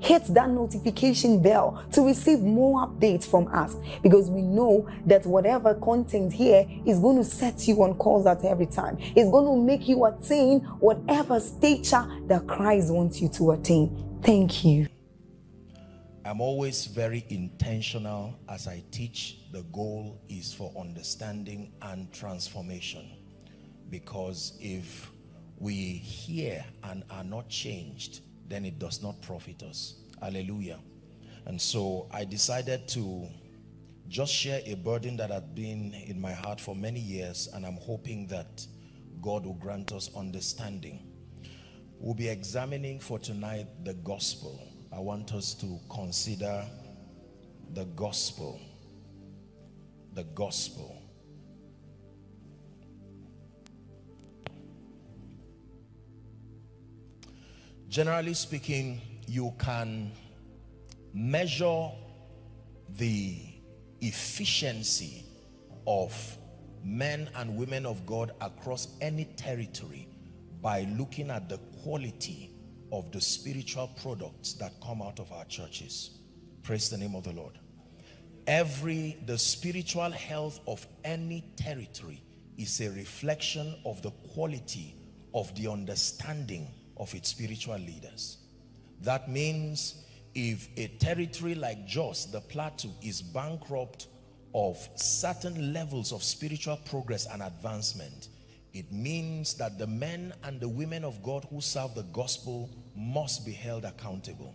hit that notification bell to receive more updates from us because we know that whatever content here is going to set you on course at every time. It's going to make you attain whatever stature that Christ wants you to attain. Thank you. I'm always very intentional as I teach. The goal is for understanding and transformation. Because if we hear and are not changed, then it does not profit us. Hallelujah. And so I decided to just share a burden that had been in my heart for many years, and I'm hoping that God will grant us understanding. We'll be examining for tonight the gospel. I want us to consider the gospel. The gospel. Generally speaking, you can measure the efficiency of men and women of God across any territory by looking at the quality of the spiritual products that come out of our churches. Praise the name of the Lord. Every, the spiritual health of any territory is a reflection of the quality of the understanding of its spiritual leaders. That means if a territory like Jos, the plateau, is bankrupt of certain levels of spiritual progress and advancement, it means that the men and the women of God who serve the gospel must be held accountable.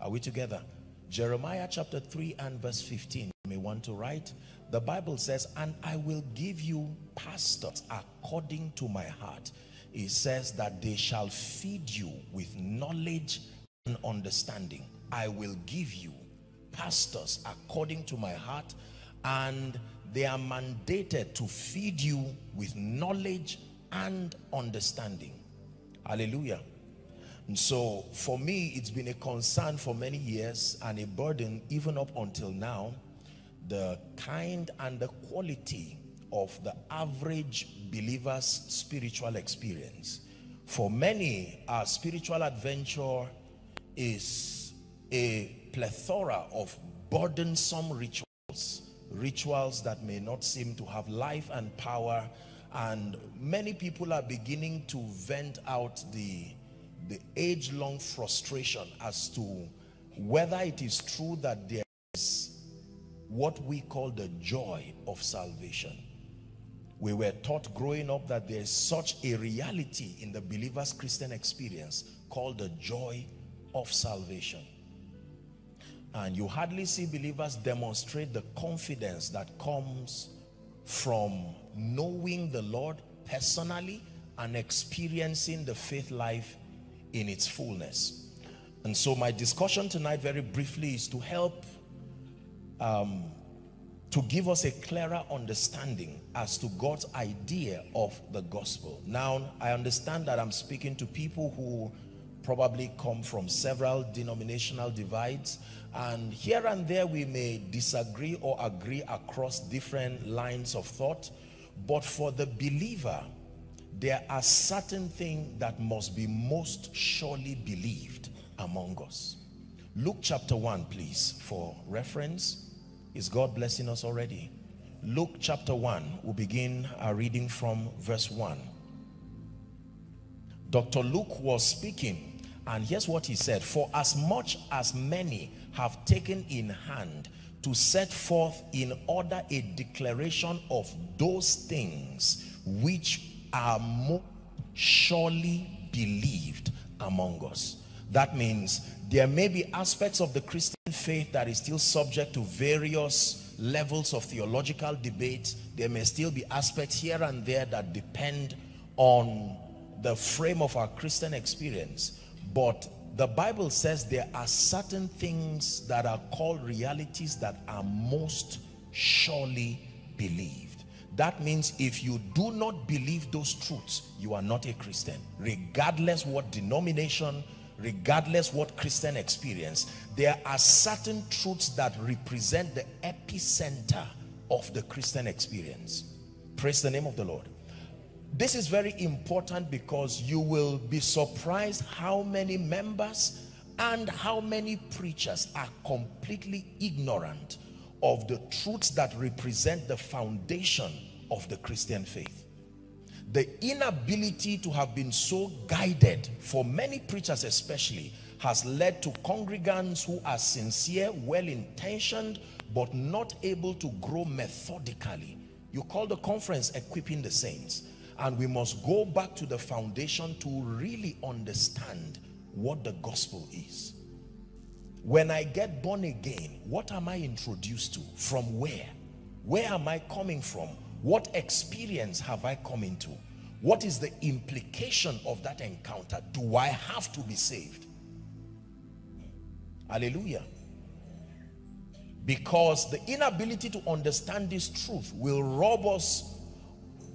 Are we together? Jeremiah chapter 3 and verse 15. You may want to write. The Bible says, And I will give you pastors according to my heart it says that they shall feed you with knowledge and understanding. I will give you pastors according to my heart and they are mandated to feed you with knowledge and understanding. Hallelujah. And so for me, it's been a concern for many years and a burden even up until now, the kind and the quality of the average believer's spiritual experience. For many, our spiritual adventure is a plethora of burdensome rituals, rituals that may not seem to have life and power. And many people are beginning to vent out the, the age-long frustration as to whether it is true that there is what we call the joy of salvation we were taught growing up that there is such a reality in the believer's Christian experience called the joy of salvation. And you hardly see believers demonstrate the confidence that comes from knowing the Lord personally and experiencing the faith life in its fullness. And so my discussion tonight very briefly is to help um, to give us a clearer understanding as to God's idea of the gospel. Now, I understand that I'm speaking to people who probably come from several denominational divides and here and there we may disagree or agree across different lines of thought but for the believer there are certain things that must be most surely believed among us Luke chapter 1 please for reference is God blessing us already? Luke chapter 1, we'll begin our reading from verse 1. Dr. Luke was speaking And here's what he said, for as much as many have taken in hand to set forth in order a declaration of those things which are more surely believed among us. That means there may be aspects of the Christian faith that is still subject to various levels of theological debate. There may still be aspects here and there that depend on the frame of our Christian experience. But the Bible says there are certain things that are called realities that are most surely believed. That means if you do not believe those truths, you are not a Christian. Regardless what denomination, regardless what Christian experience, there are certain truths that represent the epicenter of the Christian experience. Praise the name of the Lord. This is very important because you will be surprised how many members and how many preachers are completely ignorant of the truths that represent the foundation of the Christian faith. The inability to have been so guided for many preachers especially has led to congregants who are sincere, well-intentioned, but not able to grow methodically. You call the conference equipping the saints and we must go back to the foundation to really understand what the gospel is. When I get born again, what am I introduced to? From where? Where am I coming from? What experience have I come into? What is the implication of that encounter? Do I have to be saved? Hallelujah. Because the inability to understand this truth will rob us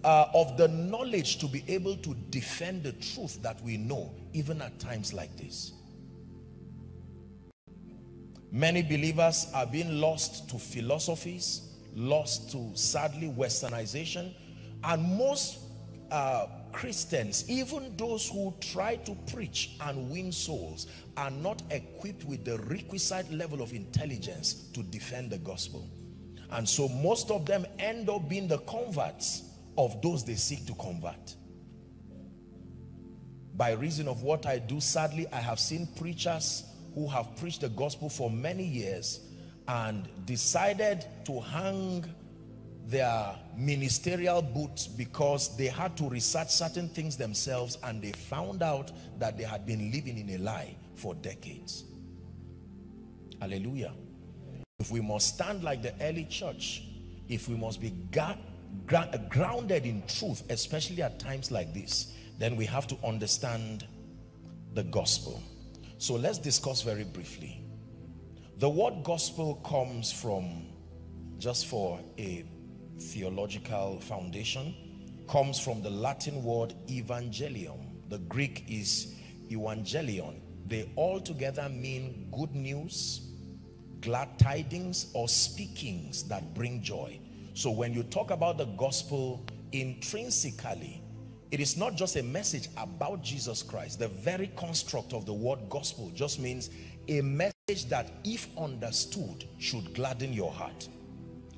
uh, of the knowledge to be able to defend the truth that we know, even at times like this. Many believers are being lost to philosophies, lost to, sadly, westernization, and most uh, Christians, even those who try to preach and win souls, are not equipped with the requisite level of intelligence to defend the gospel. And so most of them end up being the converts of those they seek to convert. By reason of what I do, sadly, I have seen preachers who have preached the gospel for many years and decided to hang their ministerial boots because they had to research certain things themselves and they found out that they had been living in a lie for decades. Hallelujah. If we must stand like the early church, if we must be grounded in truth, especially at times like this, then we have to understand the gospel. So let's discuss very briefly. The word gospel comes from, just for a theological foundation, comes from the Latin word evangelium. The Greek is evangelion. They all together mean good news, glad tidings, or speakings that bring joy. So when you talk about the gospel intrinsically, it is not just a message about Jesus Christ. The very construct of the word gospel just means a message that if understood should gladden your heart.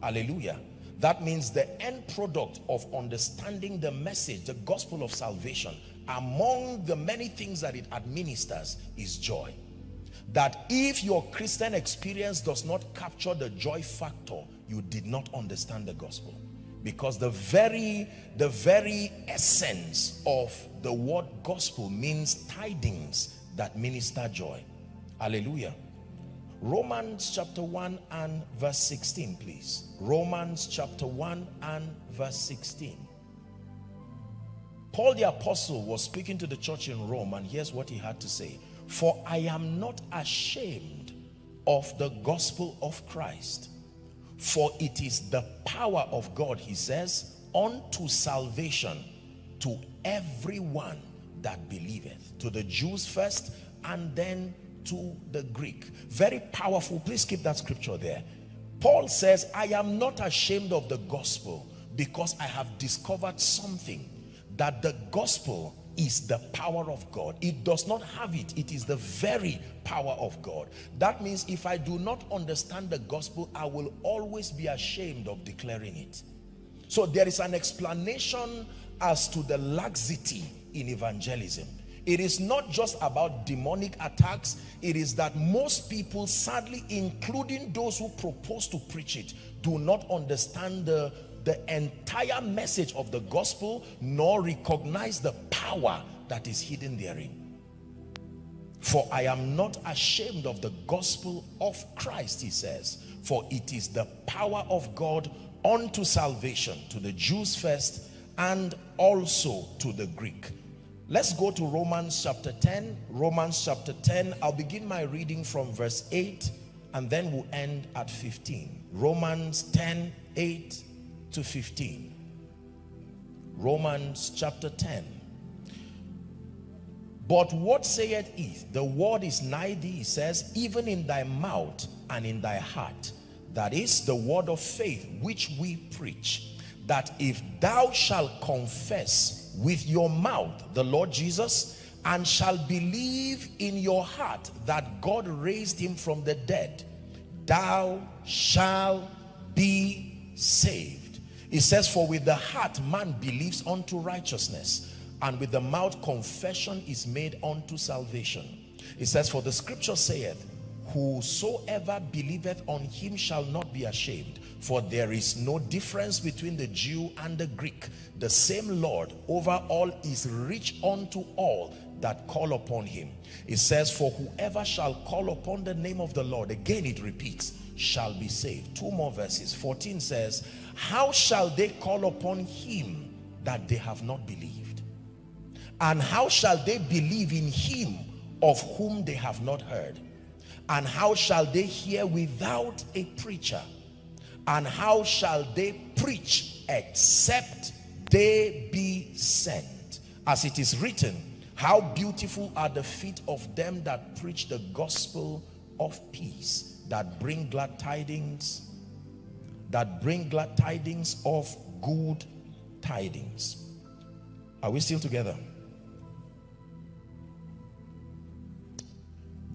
Hallelujah. That means the end product of understanding the message, the gospel of salvation, among the many things that it administers is joy. That if your Christian experience does not capture the joy factor, you did not understand the gospel because the very the very essence of the word gospel means tidings that minister joy hallelujah romans chapter 1 and verse 16 please romans chapter 1 and verse 16 paul the apostle was speaking to the church in rome and here's what he had to say for i am not ashamed of the gospel of christ for it is the power of God, he says, unto salvation to everyone that believeth. To the Jews first and then to the Greek. Very powerful. Please keep that scripture there. Paul says, I am not ashamed of the gospel because I have discovered something that the gospel is the power of God. It does not have it. It is the very power of God. That means if I do not understand the gospel, I will always be ashamed of declaring it. So there is an explanation as to the laxity in evangelism. It is not just about demonic attacks. It is that most people, sadly, including those who propose to preach it, do not understand the, the entire message of the gospel nor recognize the power that is hidden therein. For I am not ashamed of the gospel of Christ, he says, for it is the power of God unto salvation to the Jews first and also to the Greek. Let's go to Romans chapter 10. Romans chapter 10. I'll begin my reading from verse 8 and then we'll end at 15. Romans 10, 8 to 15. Romans chapter 10. But what saith he? The word is nigh thee, says, even in thy mouth and in thy heart. That is the word of faith which we preach. That if thou shalt confess with your mouth the Lord Jesus and shall believe in your heart that God raised him from the dead, thou shall be saved. It says, for with the heart man believes unto righteousness and with the mouth confession is made unto salvation. It says, for the scripture saith, whosoever believeth on him shall not be ashamed for there is no difference between the Jew and the Greek. The same Lord over all is rich unto all that call upon him. It says for whoever shall call upon the name of the Lord again it repeats shall be saved. Two more verses. 14 says how shall they call upon him that they have not believed? And how shall they believe in him of whom they have not heard? And how shall they hear without a preacher? And how shall they preach except they be sent? As it is written, how beautiful are the feet of them that preach the gospel of peace, that bring glad tidings, that bring glad tidings of good tidings. Are we still together?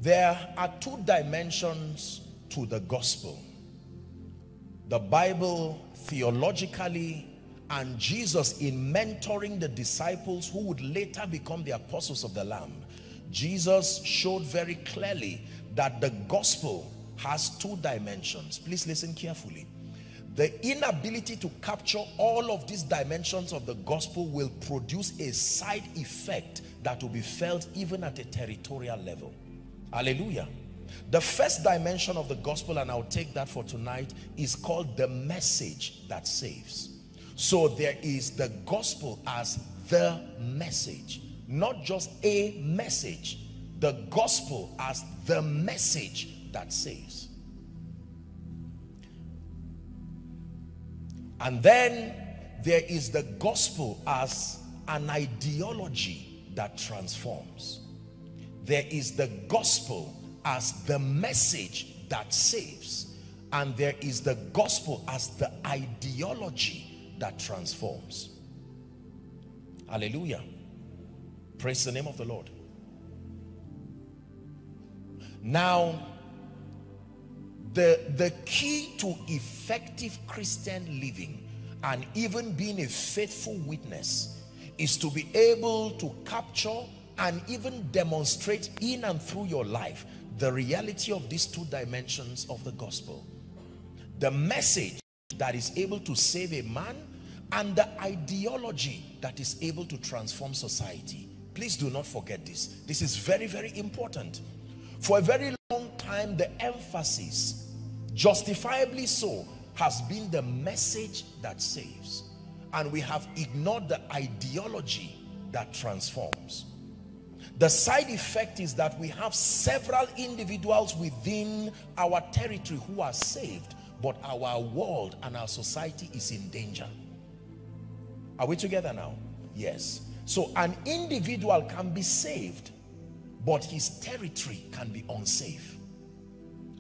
There are two dimensions to the gospel. The Bible theologically and Jesus in mentoring the disciples who would later become the apostles of the Lamb. Jesus showed very clearly that the gospel has two dimensions. Please listen carefully. The inability to capture all of these dimensions of the gospel will produce a side effect that will be felt even at a territorial level. Hallelujah. The first dimension of the gospel, and I'll take that for tonight, is called the message that saves. So there is the gospel as the message, not just a message. The gospel as the message that saves. And then there is the gospel as an ideology that transforms there is the gospel as the message that saves and there is the gospel as the ideology that transforms. Hallelujah. Praise the name of the lord. Now the the key to effective christian living and even being a faithful witness is to be able to capture and even demonstrate in and through your life the reality of these two dimensions of the gospel. The message that is able to save a man and the ideology that is able to transform society. Please do not forget this. This is very, very important. For a very long time, the emphasis, justifiably so, has been the message that saves. And we have ignored the ideology that transforms. The side effect is that we have several individuals within our territory who are saved, but our world and our society is in danger. Are we together now? Yes. So an individual can be saved, but his territory can be unsafe.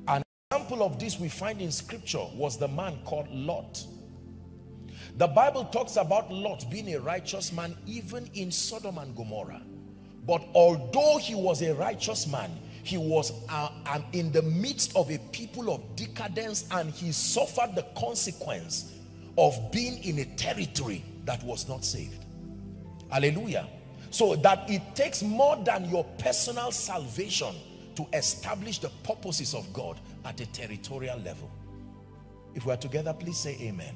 An example of this we find in scripture was the man called Lot. The Bible talks about Lot being a righteous man even in Sodom and Gomorrah. But although he was a righteous man, he was uh, um, in the midst of a people of decadence and he suffered the consequence of being in a territory that was not saved. Hallelujah. So that it takes more than your personal salvation to establish the purposes of God at a territorial level. If we are together, please say amen.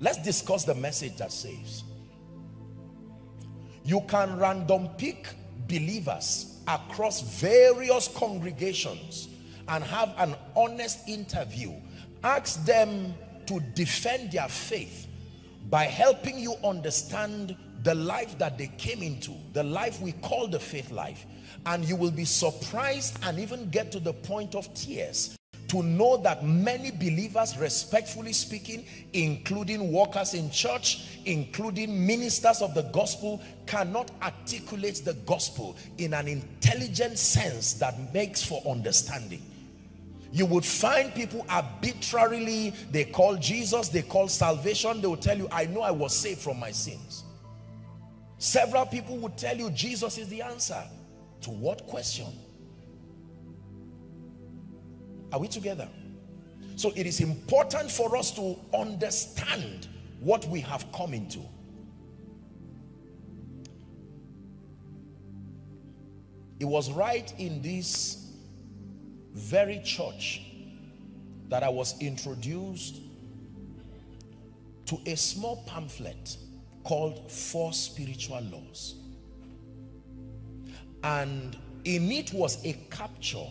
Let's discuss the message that saves. You can random pick believers across various congregations and have an honest interview. Ask them to defend their faith by helping you understand the life that they came into, the life we call the faith life. And you will be surprised and even get to the point of tears to know that many believers, respectfully speaking, including workers in church, including ministers of the gospel, cannot articulate the gospel in an intelligent sense that makes for understanding. You would find people arbitrarily, they call Jesus, they call salvation, they will tell you, I know I was saved from my sins. Several people would tell you Jesus is the answer. To what question? Are we together? So it is important for us to understand what we have come into. It was right in this very church that I was introduced to a small pamphlet called Four Spiritual Laws. And in it was a capture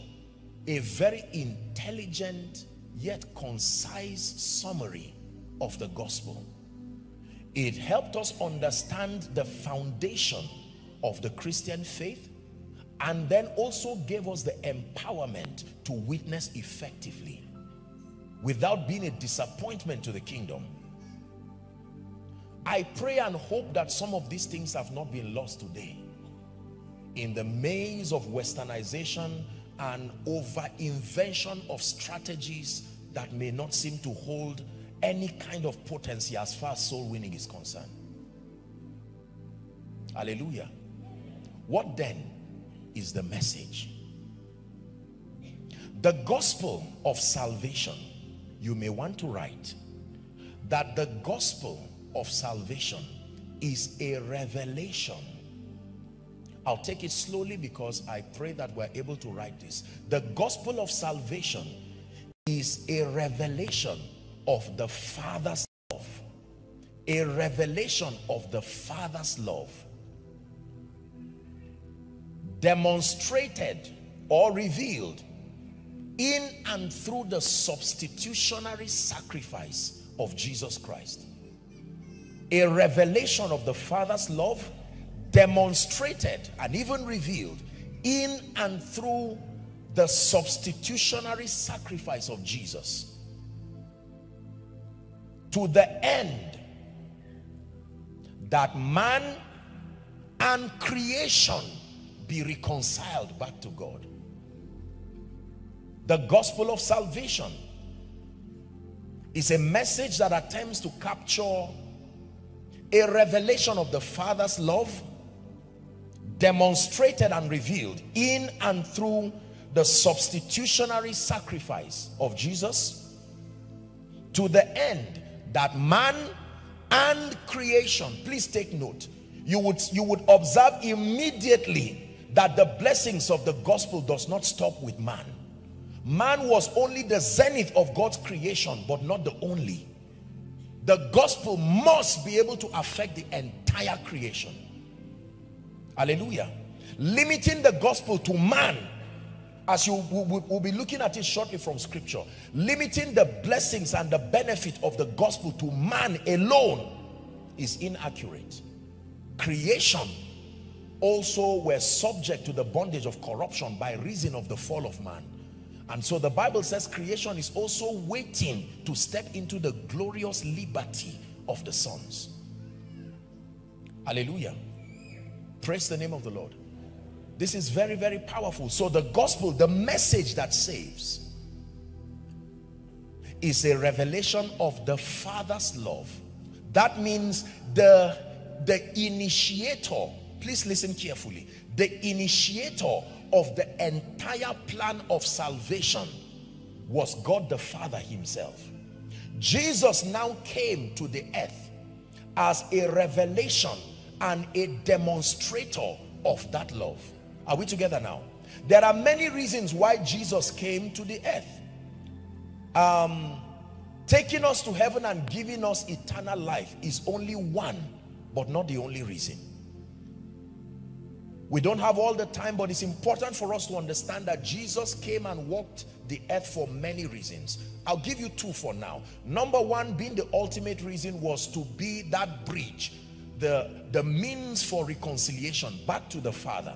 a very intelligent yet concise summary of the gospel. It helped us understand the foundation of the Christian faith and then also gave us the empowerment to witness effectively without being a disappointment to the kingdom. I pray and hope that some of these things have not been lost today. In the maze of westernization and over invention of strategies that may not seem to hold any kind of potency as far as soul winning is concerned. Hallelujah. What then is the message? The gospel of salvation, you may want to write that the gospel of salvation is a revelation I'll take it slowly because I pray that we're able to write this. The gospel of salvation is a revelation of the Father's love. A revelation of the Father's love. Demonstrated or revealed in and through the substitutionary sacrifice of Jesus Christ. A revelation of the Father's love demonstrated and even revealed in and through the substitutionary sacrifice of Jesus to the end that man and creation be reconciled back to God. The gospel of salvation is a message that attempts to capture a revelation of the Father's love demonstrated and revealed in and through the substitutionary sacrifice of Jesus to the end that man and creation please take note you would you would observe immediately that the blessings of the gospel does not stop with man. Man was only the zenith of God's creation but not the only. The gospel must be able to affect the entire creation Hallelujah. Limiting the gospel to man as you will be looking at it shortly from scripture. Limiting the blessings and the benefit of the gospel to man alone is inaccurate. Creation also were subject to the bondage of corruption by reason of the fall of man. And so the bible says creation is also waiting to step into the glorious liberty of the sons. Hallelujah Praise the name of the Lord. This is very, very powerful. So the gospel, the message that saves is a revelation of the Father's love. That means the, the initiator, please listen carefully, the initiator of the entire plan of salvation was God the Father himself. Jesus now came to the earth as a revelation and a demonstrator of that love. Are we together now? There are many reasons why Jesus came to the earth. Um, taking us to heaven and giving us eternal life is only one, but not the only reason. We don't have all the time, but it's important for us to understand that Jesus came and walked the earth for many reasons. I'll give you two for now. Number one being the ultimate reason was to be that bridge, the, the means for reconciliation back to the Father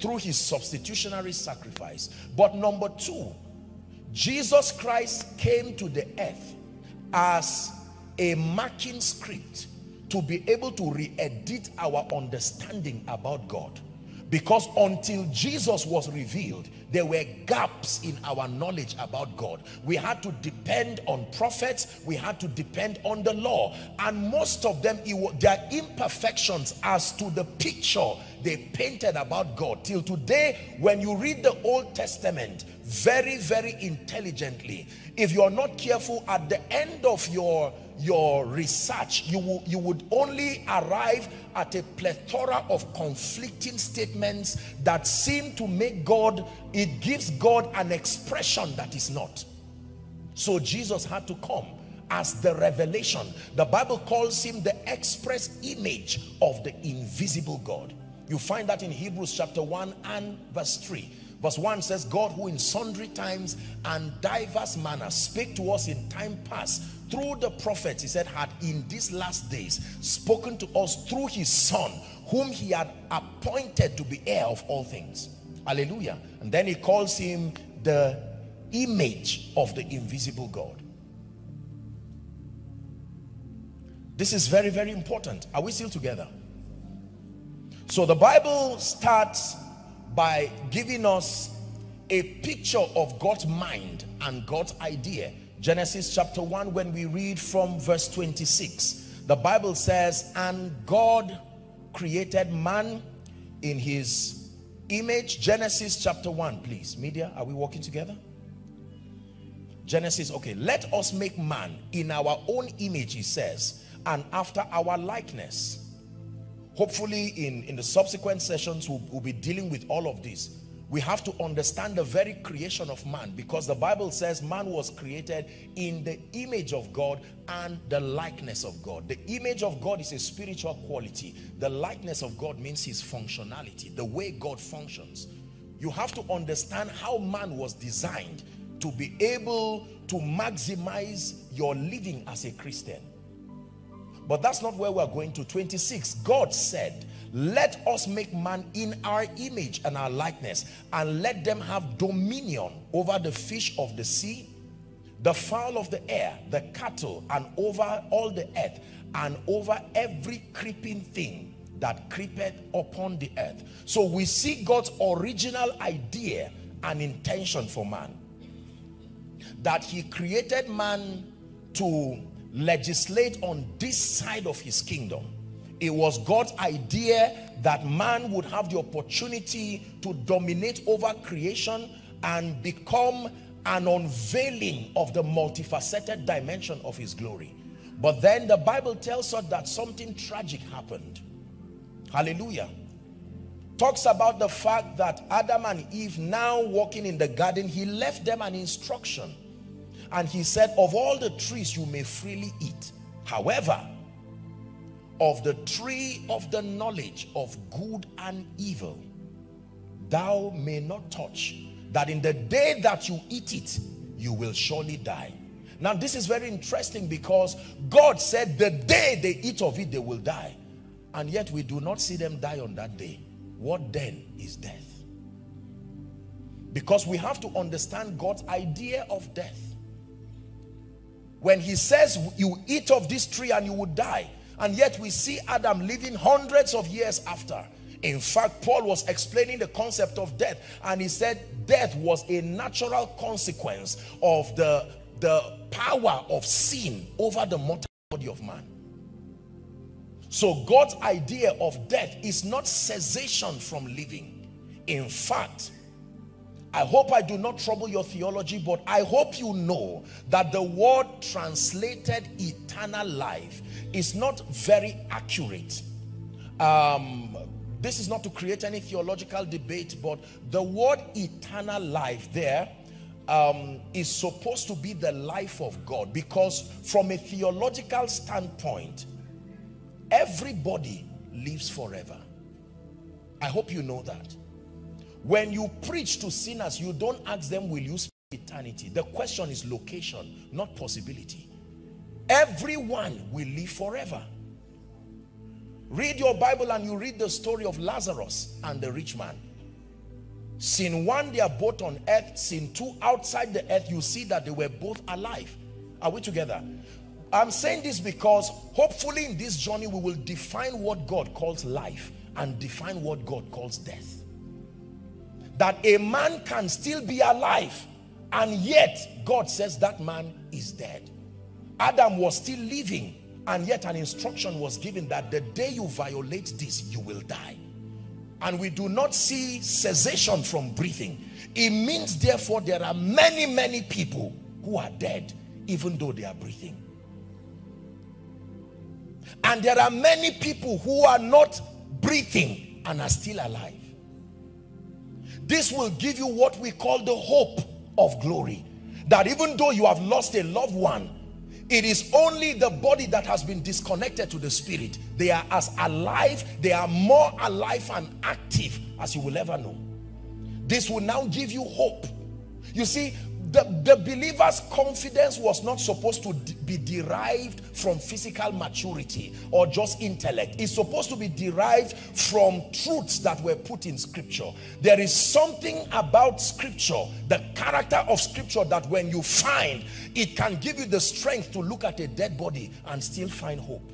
through his substitutionary sacrifice. But number two, Jesus Christ came to the earth as a marking script to be able to re-edit our understanding about God. Because until Jesus was revealed, there were gaps in our knowledge about God. We had to depend on prophets. We had to depend on the law. And most of them, it, their imperfections as to the picture they painted about God. Till today, when you read the Old Testament very, very intelligently, if you're not careful, at the end of your your research, you, will, you would only arrive at a plethora of conflicting statements that seem to make God, it gives God an expression that is not. So Jesus had to come as the revelation. The Bible calls him the express image of the invisible God. You find that in Hebrews chapter 1 and verse 3. Verse 1 says, God who in sundry times and diverse manners spake to us in time past through the prophets, he said, had in these last days spoken to us through his son, whom he had appointed to be heir of all things. Hallelujah. And then he calls him the image of the invisible God. This is very, very important. Are we still together? So the Bible starts by giving us a picture of God's mind and God's idea Genesis chapter 1, when we read from verse 26, the Bible says, And God created man in his image. Genesis chapter 1, please. Media, are we working together? Genesis, okay. Let us make man in our own image, he says, and after our likeness. Hopefully, in, in the subsequent sessions, we'll, we'll be dealing with all of this we have to understand the very creation of man because the Bible says man was created in the image of God and the likeness of God. The image of God is a spiritual quality. The likeness of God means his functionality, the way God functions. You have to understand how man was designed to be able to maximize your living as a Christian. But that's not where we're going to. 26, God said, let us make man in our image and our likeness and let them have dominion over the fish of the sea the fowl of the air the cattle and over all the earth and over every creeping thing that creepeth upon the earth so we see God's original idea and intention for man that he created man to legislate on this side of his kingdom it was God's idea that man would have the opportunity to dominate over creation and become an unveiling of the multifaceted dimension of his glory. But then the Bible tells us that something tragic happened. Hallelujah. Talks about the fact that Adam and Eve now walking in the garden, he left them an instruction. And he said, of all the trees you may freely eat. However, of the tree of the knowledge of good and evil thou may not touch that in the day that you eat it you will surely die. Now this is very interesting because God said the day they eat of it they will die. And yet we do not see them die on that day. What then is death? Because we have to understand God's idea of death when he says you eat of this tree and you will die and yet we see Adam living hundreds of years after. In fact, Paul was explaining the concept of death and he said death was a natural consequence of the, the power of sin over the mortal body of man. So God's idea of death is not cessation from living. In fact, I hope I do not trouble your theology, but I hope you know that the word translated eternal life is not very accurate. Um, this is not to create any theological debate, but the word eternal life there um, is supposed to be the life of God because from a theological standpoint, everybody lives forever. I hope you know that. When you preach to sinners, you don't ask them, will you spend eternity? The question is location, not possibility. Everyone will live forever. Read your Bible and you read the story of Lazarus and the rich man. Sin one, they are both on earth. Sin two, outside the earth, you see that they were both alive. Are we together? I'm saying this because hopefully in this journey we will define what God calls life and define what God calls death. That a man can still be alive and yet God says that man is dead. Adam was still living and yet an instruction was given that the day you violate this, you will die. And we do not see cessation from breathing. It means therefore there are many, many people who are dead even though they are breathing. And there are many people who are not breathing and are still alive. This will give you what we call the hope of glory. That even though you have lost a loved one, it is only the body that has been disconnected to the spirit. They are as alive, they are more alive and active as you will ever know. This will now give you hope. You see, the, the believer's confidence was not supposed to be derived from physical maturity or just intellect. It's supposed to be derived from truths that were put in scripture. There is something about scripture, the character of scripture that when you find, it can give you the strength to look at a dead body and still find hope.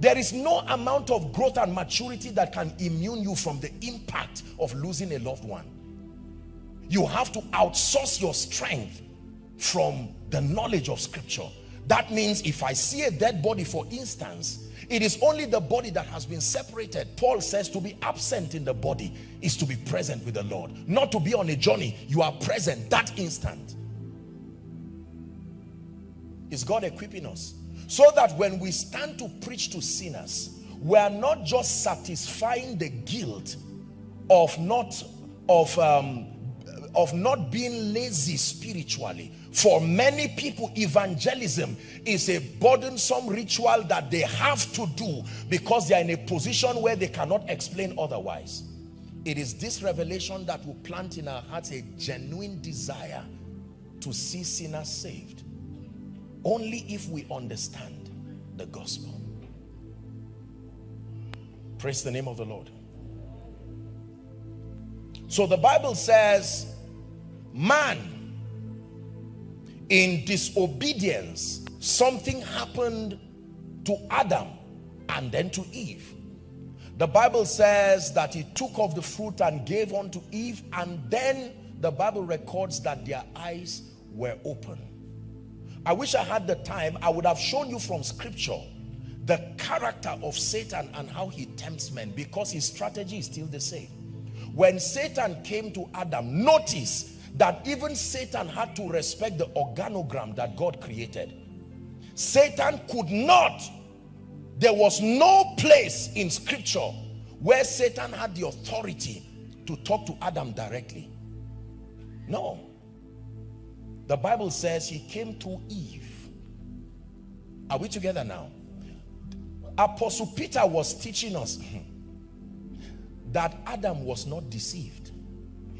There is no amount of growth and maturity that can immune you from the impact of losing a loved one. You have to outsource your strength from the knowledge of scripture. That means if I see a dead body, for instance, it is only the body that has been separated. Paul says to be absent in the body is to be present with the Lord. Not to be on a journey. You are present that instant. Is God equipping us? So that when we stand to preach to sinners, we are not just satisfying the guilt of not of um, of not being lazy spiritually. For many people, evangelism is a burdensome ritual that they have to do because they are in a position where they cannot explain otherwise. It is this revelation that will plant in our hearts a genuine desire to see sinners saved. Only if we understand the gospel. Praise the name of the Lord. So the Bible says man in disobedience something happened to Adam and then to Eve. The Bible says that he took of the fruit and gave unto Eve and then the Bible records that their eyes were open. I wish I had the time. I would have shown you from scripture the character of Satan and how he tempts men because his strategy is still the same. When Satan came to Adam notice that even Satan had to respect the organogram that God created. Satan could not, there was no place in scripture where Satan had the authority to talk to Adam directly. No. The Bible says he came to Eve. Are we together now? Apostle Peter was teaching us that Adam was not deceived.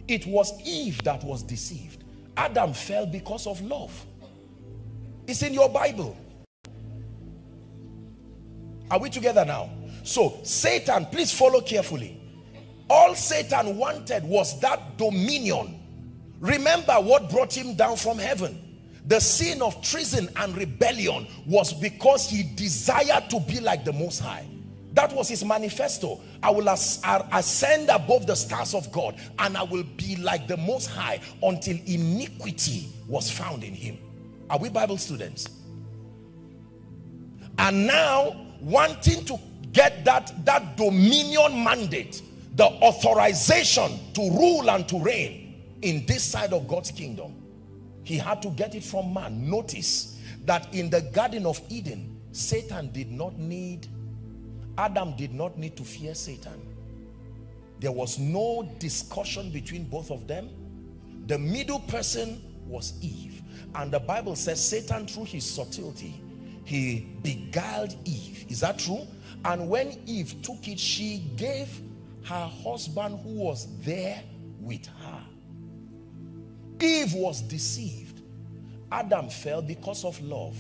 It was Eve that was deceived. Adam fell because of love. It's in your Bible. Are we together now? So Satan, please follow carefully. All Satan wanted was that dominion. Remember what brought him down from heaven. The sin of treason and rebellion was because he desired to be like the Most High. That was his manifesto. I will ascend above the stars of God and I will be like the Most High until iniquity was found in him. Are we Bible students? And now, wanting to get that, that dominion mandate, the authorization to rule and to reign in this side of God's kingdom, he had to get it from man. Notice that in the Garden of Eden, Satan did not need Adam did not need to fear Satan. There was no discussion between both of them. The middle person was Eve. And the Bible says Satan through his subtlety, he beguiled Eve. Is that true? And when Eve took it, she gave her husband who was there with her. Eve was deceived. Adam fell because of love.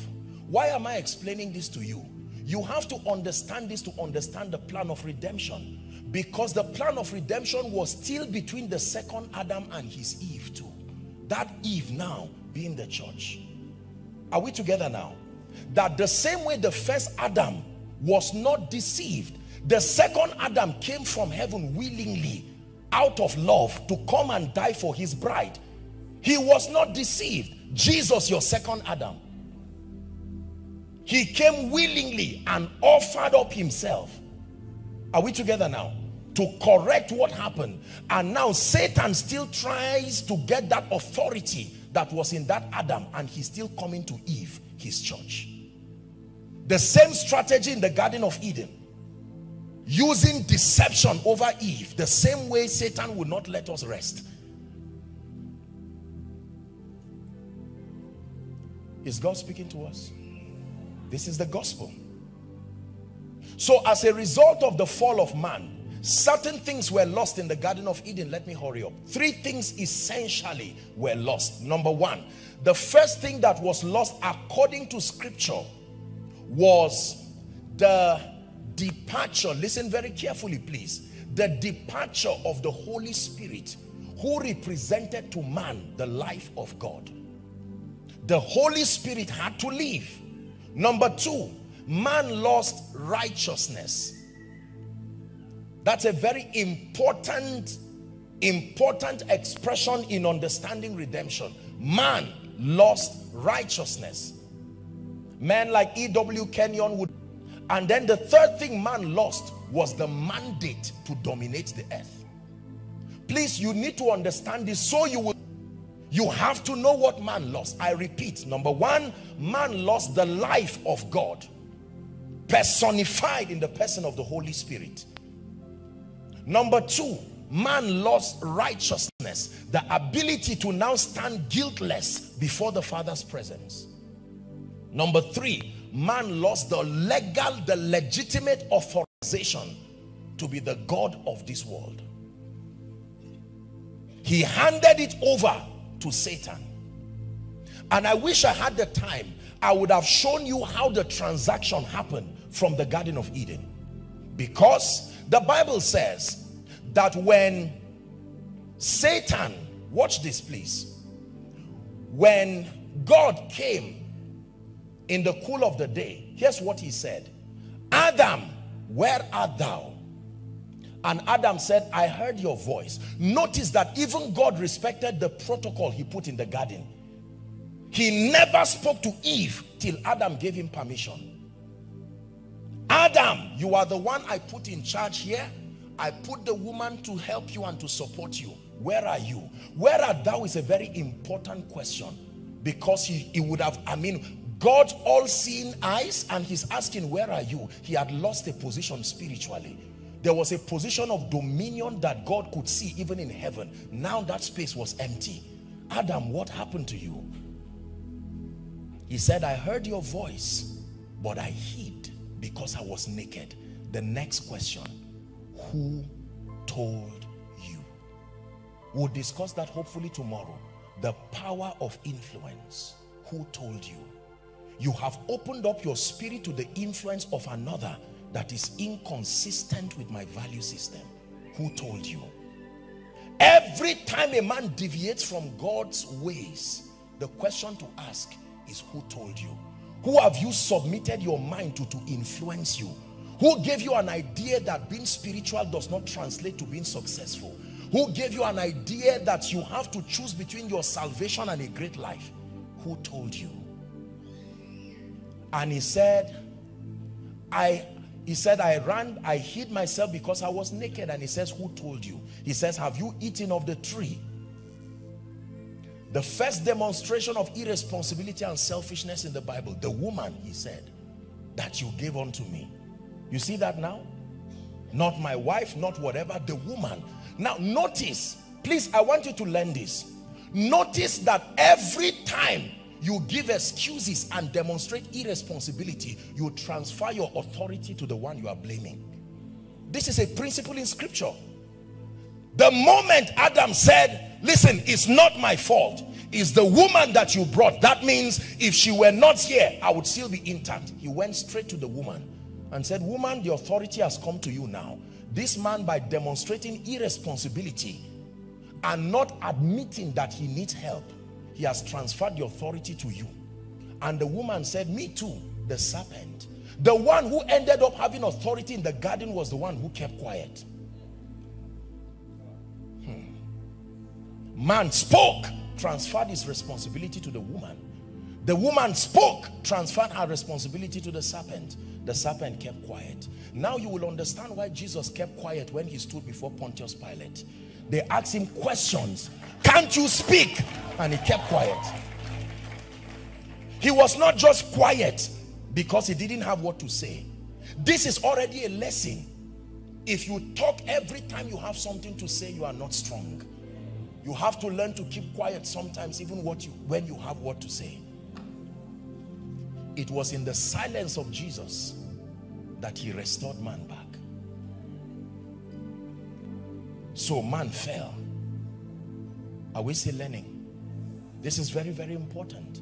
Why am I explaining this to you? You have to understand this to understand the plan of redemption. Because the plan of redemption was still between the second Adam and his Eve too. That Eve now being the church. Are we together now? That the same way the first Adam was not deceived. The second Adam came from heaven willingly out of love to come and die for his bride. He was not deceived. Jesus, your second Adam. He came willingly and offered up himself. Are we together now? To correct what happened. And now Satan still tries to get that authority that was in that Adam and he's still coming to Eve, his church. The same strategy in the Garden of Eden. Using deception over Eve. The same way Satan would not let us rest. Is God speaking to us? This is the gospel. So as a result of the fall of man, certain things were lost in the Garden of Eden. Let me hurry up. Three things essentially were lost. Number one, the first thing that was lost according to scripture was the departure. Listen very carefully, please. The departure of the Holy Spirit who represented to man the life of God. The Holy Spirit had to leave. Number two, man lost righteousness. That's a very important, important expression in understanding redemption. Man lost righteousness. Men like E.W. Kenyon would. And then the third thing man lost was the mandate to dominate the earth. Please, you need to understand this so you will you have to know what man lost. I repeat, number one, man lost the life of God personified in the person of the Holy Spirit. Number two, man lost righteousness, the ability to now stand guiltless before the Father's presence. Number three, man lost the legal, the legitimate authorization to be the God of this world. He handed it over to Satan. And I wish I had the time, I would have shown you how the transaction happened from the Garden of Eden. Because the Bible says that when Satan, watch this please, when God came in the cool of the day, here's what he said. Adam, where art thou? And Adam said, I heard your voice. Notice that even God respected the protocol he put in the garden. He never spoke to Eve till Adam gave him permission. Adam, you are the one I put in charge here. I put the woman to help you and to support you. Where are you? Where art thou is a very important question because he, he would have, I mean, God all-seeing eyes and he's asking, where are you? He had lost a position spiritually. There was a position of dominion that God could see even in heaven. Now that space was empty. Adam, what happened to you? He said, I heard your voice, but I hid because I was naked. The next question, who told you? We'll discuss that hopefully tomorrow. The power of influence. Who told you? You have opened up your spirit to the influence of another that is inconsistent with my value system. Who told you? Every time a man deviates from God's ways, the question to ask is who told you? Who have you submitted your mind to to influence you? Who gave you an idea that being spiritual does not translate to being successful? Who gave you an idea that you have to choose between your salvation and a great life? Who told you? And he said, I he said, I ran, I hid myself because I was naked. And he says, who told you? He says, have you eaten of the tree? The first demonstration of irresponsibility and selfishness in the Bible, the woman, he said, that you gave unto me. You see that now? Not my wife, not whatever, the woman. Now notice, please, I want you to learn this. Notice that every time you give excuses and demonstrate irresponsibility, you transfer your authority to the one you are blaming. This is a principle in scripture. The moment Adam said, listen, it's not my fault. It's the woman that you brought. That means if she were not here, I would still be intact. He went straight to the woman and said, woman, the authority has come to you now. This man, by demonstrating irresponsibility and not admitting that he needs help, he has transferred the authority to you. And the woman said, me too, the serpent. The one who ended up having authority in the garden was the one who kept quiet. Hmm. Man spoke, transferred his responsibility to the woman. The woman spoke, transferred her responsibility to the serpent. The serpent kept quiet. Now you will understand why Jesus kept quiet when he stood before Pontius Pilate. They asked him questions. Can't you speak? And he kept quiet. He was not just quiet because he didn't have what to say. This is already a lesson. If you talk every time you have something to say, you are not strong. You have to learn to keep quiet sometimes, even what you, when you have what to say. It was in the silence of Jesus that he restored man back. So man fell. Are we still learning? This is very, very important.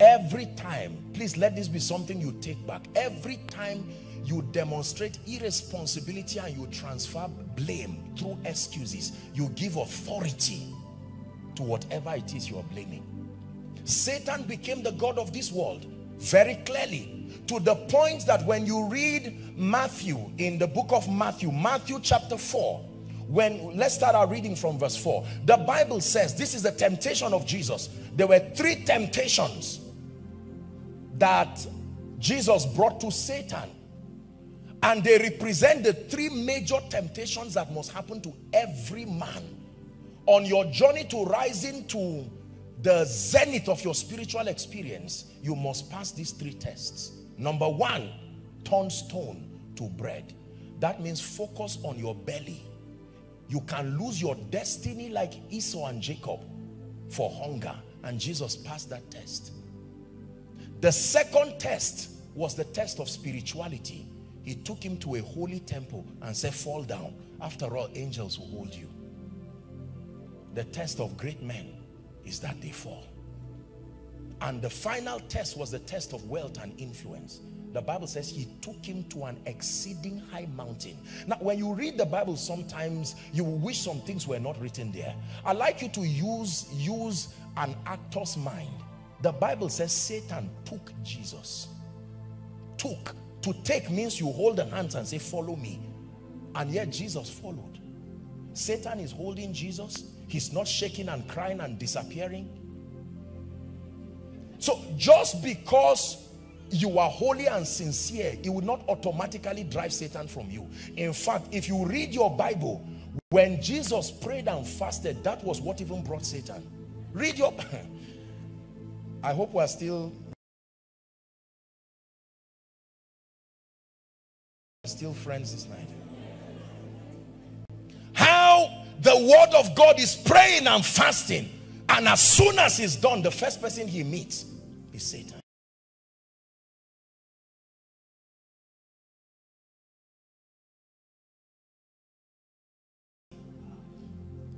Every time, please let this be something you take back. Every time you demonstrate irresponsibility and you transfer blame through excuses, you give authority to whatever it is you are blaming. Satan became the God of this world very clearly to the point that when you read Matthew in the book of Matthew, Matthew chapter 4, when let's start our reading from verse 4 the bible says this is the temptation of jesus. There were three temptations that jesus brought to satan. And they represent the three major temptations that must happen to every man on your journey to rising to the zenith of your spiritual experience you must pass these three tests. Number one turn stone to bread. That means focus on your belly you can lose your destiny like Esau and Jacob for hunger. And Jesus passed that test. The second test was the test of spirituality. He took him to a holy temple and said, fall down. After all, angels will hold you. The test of great men is that they fall. And the final test was the test of wealth and influence the Bible says he took him to an exceeding high mountain. Now, when you read the Bible, sometimes you wish some things were not written there. I like you to use, use an actor's mind. The Bible says Satan took Jesus. Took. To take means you hold the hands and say, follow me. And yet Jesus followed. Satan is holding Jesus. He's not shaking and crying and disappearing. So just because you are holy and sincere, it will not automatically drive Satan from you. In fact, if you read your Bible, when Jesus prayed and fasted, that was what even brought Satan. Read your... I hope we're still... Still friends this night. How the word of God is praying and fasting. And as soon as he's done, the first person he meets is Satan.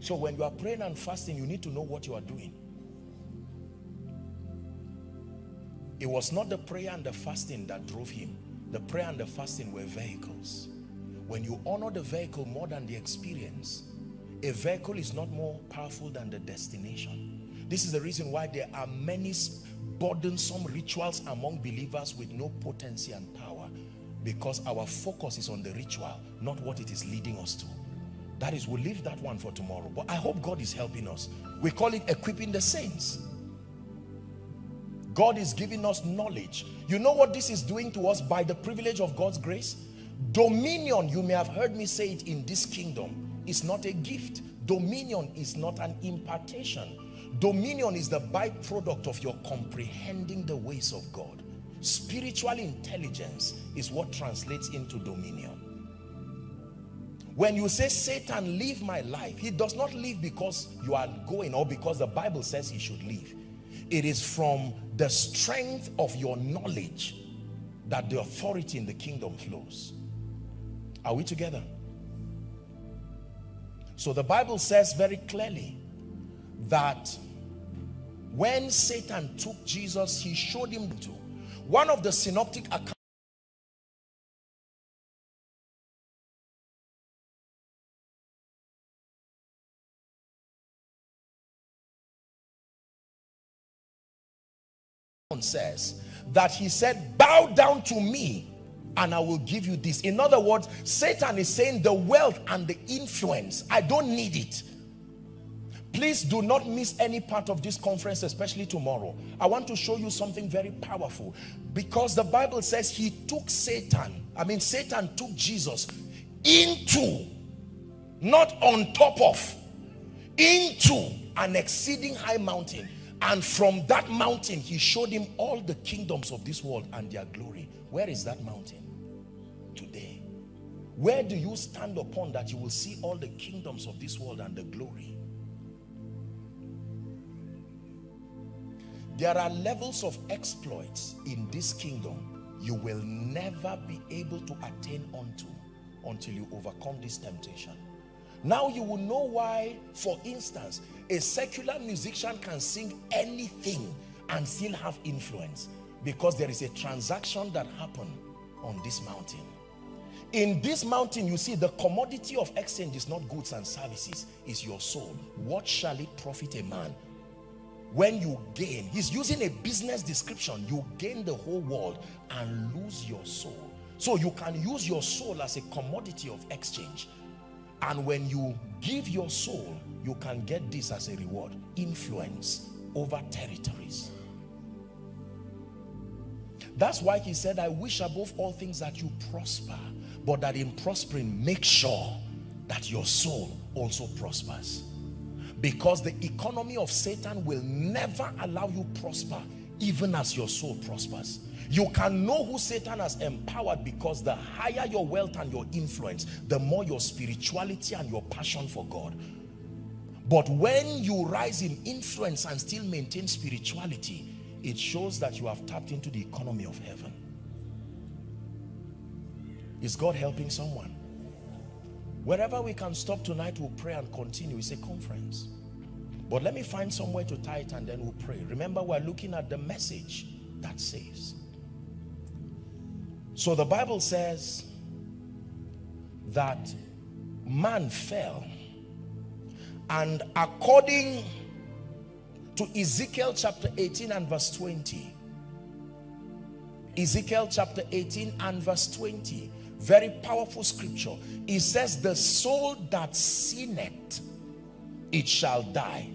So when you are praying and fasting, you need to know what you are doing. It was not the prayer and the fasting that drove him. The prayer and the fasting were vehicles. When you honor the vehicle more than the experience, a vehicle is not more powerful than the destination. This is the reason why there are many burdensome rituals among believers with no potency and power because our focus is on the ritual, not what it is leading us to. That is, we'll leave that one for tomorrow. But I hope God is helping us. We call it equipping the saints. God is giving us knowledge. You know what this is doing to us by the privilege of God's grace? Dominion, you may have heard me say it in this kingdom, is not a gift. Dominion is not an impartation. Dominion is the byproduct of your comprehending the ways of God. Spiritual intelligence is what translates into dominion. When you say, Satan, leave my life, he does not leave because you are going or because the Bible says he should leave. It is from the strength of your knowledge that the authority in the kingdom flows. Are we together? So the Bible says very clearly that when Satan took Jesus, he showed him to. One of the synoptic accounts says that he said bow down to me and I will give you this. In other words Satan is saying the wealth and the influence I don't need it. Please do not miss any part of this conference especially tomorrow. I want to show you something very powerful. Because the Bible says he took Satan I mean Satan took Jesus into not on top of into an exceeding high mountain and from that mountain he showed him all the kingdoms of this world and their glory. Where is that mountain? Today. Where do you stand upon that you will see all the kingdoms of this world and the glory? There are levels of exploits in this kingdom you will never be able to attain unto until you overcome this temptation. Now you will know why, for instance, a secular musician can sing anything and still have influence because there is a transaction that happened on this mountain. In this mountain, you see the commodity of exchange is not goods and services, is your soul. What shall it profit a man when you gain he's using a business description you gain the whole world and lose your soul so you can use your soul as a commodity of exchange and when you give your soul you can get this as a reward influence over territories that's why he said i wish above all things that you prosper but that in prospering make sure that your soul also prospers because the economy of Satan will never allow you prosper even as your soul prospers. You can know who Satan has empowered because the higher your wealth and your influence, the more your spirituality and your passion for God. But when you rise in influence and still maintain spirituality, it shows that you have tapped into the economy of heaven. Is God helping someone? Wherever we can stop tonight, we'll pray and continue. It's a conference. But let me find somewhere to tie it and then we'll pray. Remember, we're looking at the message that saves. So the Bible says that man fell and according to Ezekiel chapter 18 and verse 20 Ezekiel chapter 18 and verse 20 very powerful scripture. It says the soul that sinneth it shall die.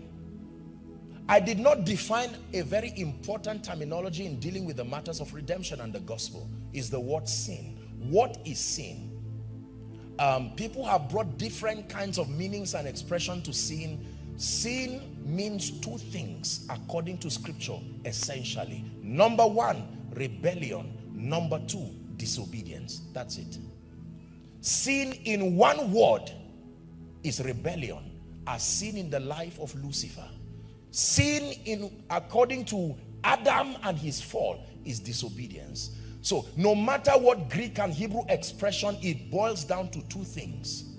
I did not define a very important terminology in dealing with the matters of redemption and the gospel is the word sin. What is sin? Um, people have brought different kinds of meanings and expression to sin. Sin means two things according to scripture essentially. Number one rebellion. Number two disobedience. That's it. Sin in one word is rebellion as seen in the life of Lucifer. Sin in according to Adam and his fall is disobedience so no matter what Greek and Hebrew expression it boils down to two things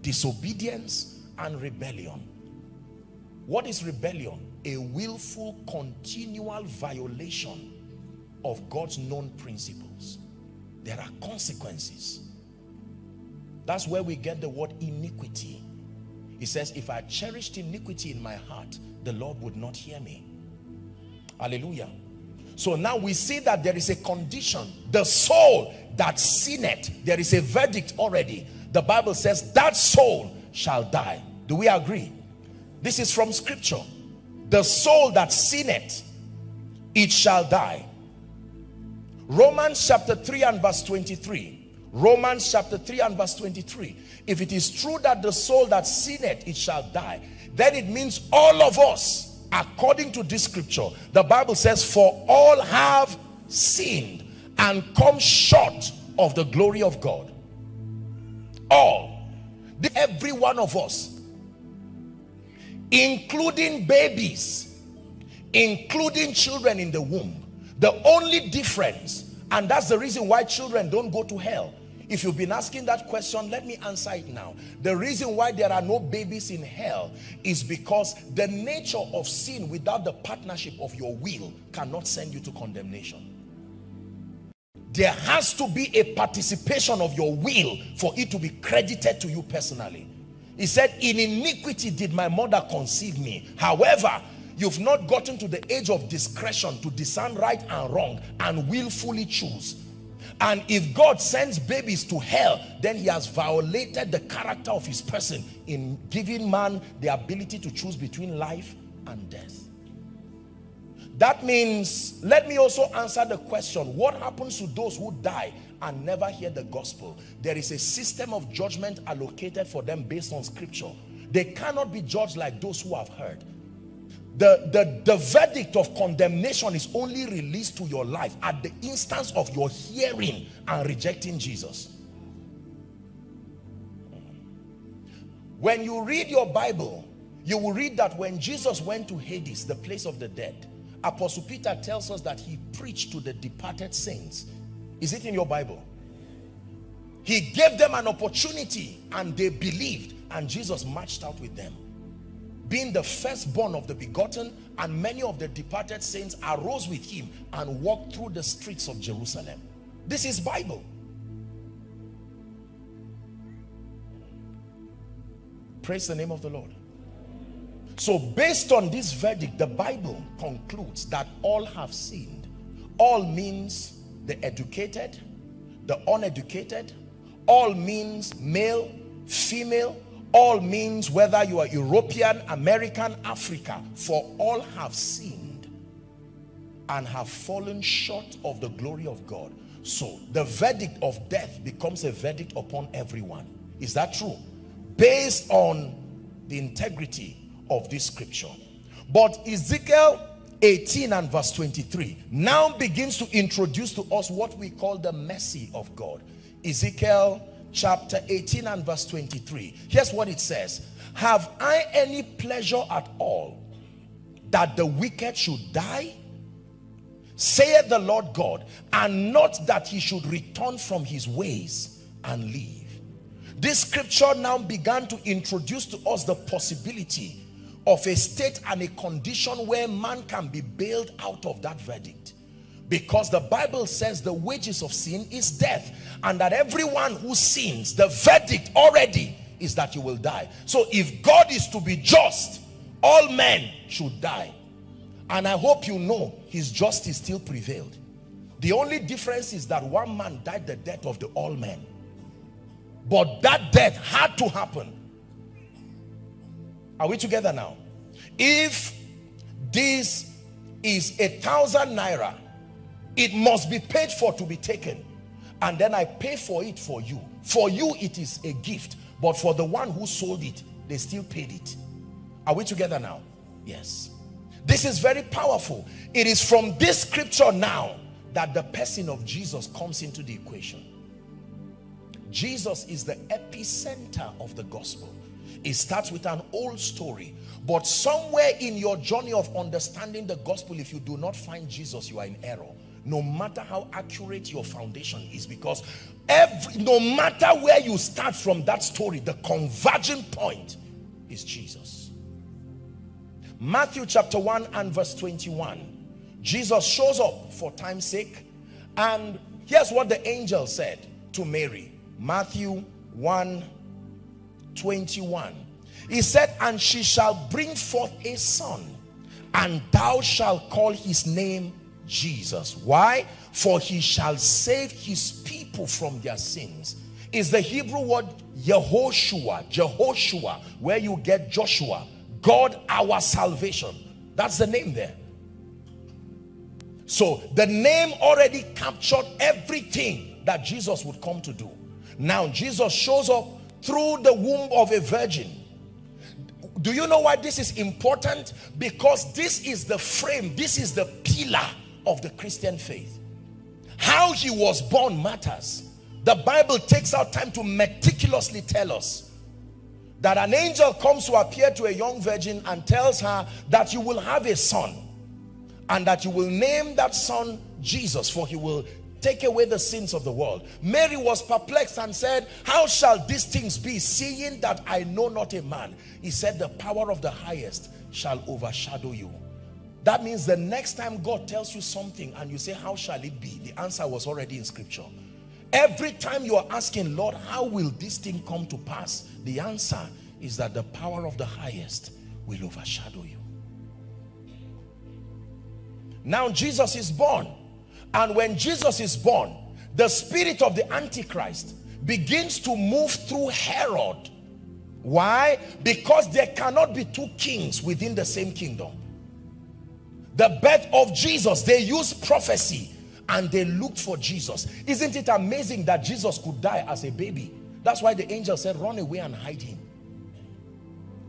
disobedience and rebellion what is rebellion a willful continual violation of God's known principles there are consequences that's where we get the word iniquity. He says, if I cherished iniquity in my heart, the Lord would not hear me. Hallelujah. So now we see that there is a condition. The soul that sinneth, there is a verdict already. The Bible says that soul shall die. Do we agree? This is from scripture. The soul that sinneth, it shall die. Romans chapter 3 and verse 23. Romans chapter 3 and verse 23. If it is true that the soul that sinneth, it shall die, then it means all of us, according to this scripture, the Bible says, for all have sinned and come short of the glory of God. All. Every one of us. Including babies. Including children in the womb. The only difference, and that's the reason why children don't go to hell, if you've been asking that question, let me answer it now. The reason why there are no babies in hell is because the nature of sin without the partnership of your will cannot send you to condemnation. There has to be a participation of your will for it to be credited to you personally. He said, in iniquity did my mother conceive me. However, you've not gotten to the age of discretion to discern right and wrong and willfully choose and if God sends babies to hell, then he has violated the character of his person in giving man the ability to choose between life and death. That means, let me also answer the question, what happens to those who die and never hear the gospel? There is a system of judgment allocated for them based on scripture. They cannot be judged like those who have heard the, the, the verdict of condemnation is only released to your life at the instance of your hearing and rejecting Jesus. When you read your Bible, you will read that when Jesus went to Hades, the place of the dead, Apostle Peter tells us that he preached to the departed saints. Is it in your Bible? He gave them an opportunity and they believed and Jesus marched out with them being the firstborn of the begotten and many of the departed saints arose with him and walked through the streets of Jerusalem. This is Bible. Praise the name of the Lord. So based on this verdict, the Bible concludes that all have sinned. All means the educated, the uneducated. All means male, female, all means whether you are European, American, Africa, for all have sinned and have fallen short of the glory of God. So the verdict of death becomes a verdict upon everyone. Is that true? Based on the integrity of this scripture. But Ezekiel 18 and verse 23 now begins to introduce to us what we call the mercy of God. Ezekiel chapter 18 and verse 23. Here's what it says. Have I any pleasure at all that the wicked should die? Saith the Lord God, and not that he should return from his ways and leave. This scripture now began to introduce to us the possibility of a state and a condition where man can be bailed out of that verdict. Because the Bible says the wages of sin is death. And that everyone who sins, the verdict already is that you will die. So if God is to be just, all men should die. And I hope you know his justice still prevailed. The only difference is that one man died the death of the all men. But that death had to happen. Are we together now? If this is a thousand naira it must be paid for to be taken. And then I pay for it for you. For you, it is a gift. But for the one who sold it, they still paid it. Are we together now? Yes. This is very powerful. It is from this scripture now that the person of Jesus comes into the equation. Jesus is the epicenter of the gospel. It starts with an old story. But somewhere in your journey of understanding the gospel, if you do not find Jesus, you are in error no matter how accurate your foundation is because every no matter where you start from that story the converging point is Jesus. Matthew chapter 1 and verse 21 Jesus shows up for time's sake and here's what the angel said to Mary. Matthew 1 21 he said and she shall bring forth a son and thou shalt call his name Jesus. Why? For he shall save his people from their sins. Is the Hebrew word Yehoshua, Jehoshua, where you get Joshua, God our salvation. That's the name there. So the name already captured everything that Jesus would come to do. Now Jesus shows up through the womb of a virgin. Do you know why this is important? Because this is the frame, this is the pillar of the Christian faith. How he was born matters. The Bible takes out time to meticulously tell us that an angel comes to appear to a young virgin and tells her that you will have a son and that you will name that son Jesus for he will take away the sins of the world. Mary was perplexed and said, how shall these things be seeing that I know not a man? He said, the power of the highest shall overshadow you. That means the next time God tells you something and you say, how shall it be? The answer was already in scripture. Every time you are asking, Lord, how will this thing come to pass? The answer is that the power of the highest will overshadow you. Now Jesus is born. And when Jesus is born, the spirit of the Antichrist begins to move through Herod. Why? Because there cannot be two kings within the same kingdom. The birth of Jesus, they used prophecy and they looked for Jesus. Isn't it amazing that Jesus could die as a baby? That's why the angel said, run away and hide him.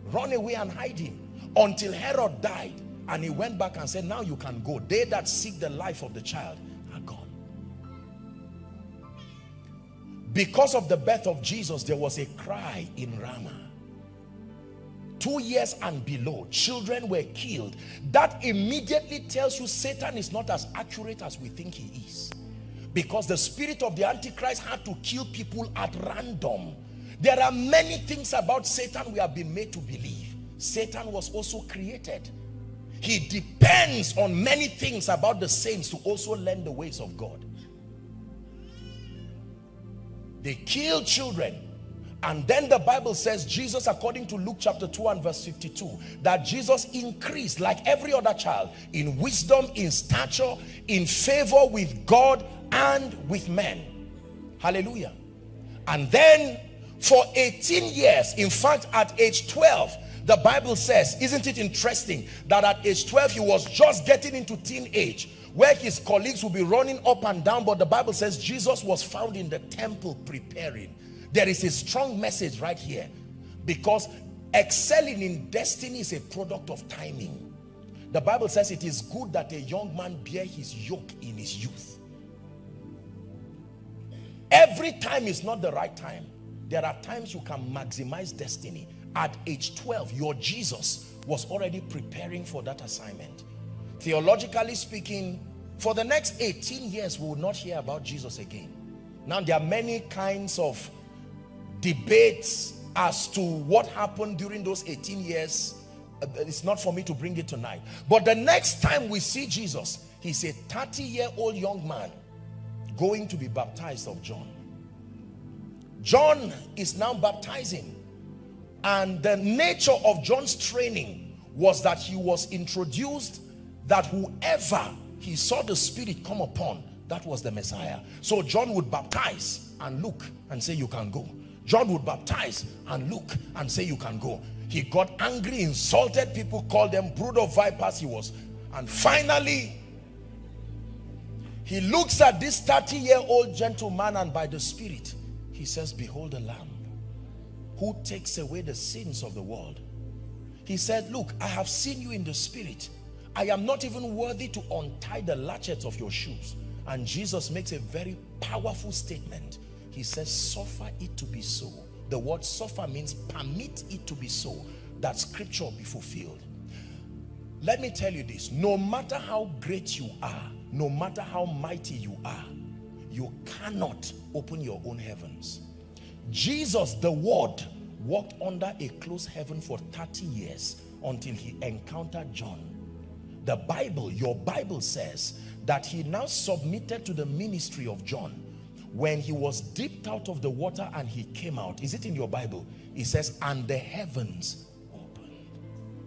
Run away and hide him. Until Herod died and he went back and said, now you can go. They that seek the life of the child are gone. Because of the birth of Jesus, there was a cry in Ramah two years and below, children were killed. That immediately tells you Satan is not as accurate as we think he is. Because the spirit of the Antichrist had to kill people at random. There are many things about Satan we have been made to believe. Satan was also created. He depends on many things about the saints to also learn the ways of God. They kill children and then the Bible says Jesus, according to Luke chapter 2 and verse 52, that Jesus increased like every other child in wisdom, in stature, in favor with God and with men. Hallelujah. And then for 18 years, in fact, at age 12, the Bible says, isn't it interesting that at age 12 he was just getting into teenage where his colleagues will be running up and down but the Bible says Jesus was found in the temple preparing there is a strong message right here because excelling in destiny is a product of timing. The Bible says it is good that a young man bear his yoke in his youth. Every time is not the right time. There are times you can maximize destiny. At age 12, your Jesus was already preparing for that assignment. Theologically speaking, for the next 18 years, we will not hear about Jesus again. Now, there are many kinds of debates as to what happened during those 18 years uh, it's not for me to bring it tonight. But the next time we see Jesus he's a 30 year old young man going to be baptized of John. John is now baptizing. And the nature of John's training was that he was introduced that whoever he saw the spirit come upon that was the Messiah. So John would baptize and look and say you can go John would baptize and look and say you can go. He got angry, insulted people, called them brood of vipers he was. And finally, he looks at this 30 year old gentleman and by the spirit, he says, behold the lamb who takes away the sins of the world. He said, look, I have seen you in the spirit. I am not even worthy to untie the latchets of your shoes. And Jesus makes a very powerful statement. He says, suffer it to be so. The word suffer means permit it to be so. That scripture be fulfilled. Let me tell you this. No matter how great you are, no matter how mighty you are, you cannot open your own heavens. Jesus, the word, walked under a closed heaven for 30 years until he encountered John. The Bible, your Bible says that he now submitted to the ministry of John when he was dipped out of the water and he came out is it in your bible? It says and the heavens opened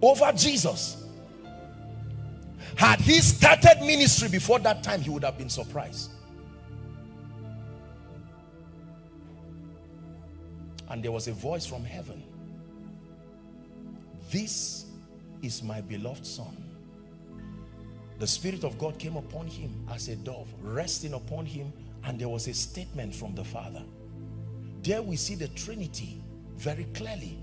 over jesus. Had he started ministry before that time he would have been surprised. And there was a voice from heaven. This is my beloved son. The spirit of god came upon him as a dove resting upon him and there was a statement from the Father. There we see the Trinity very clearly.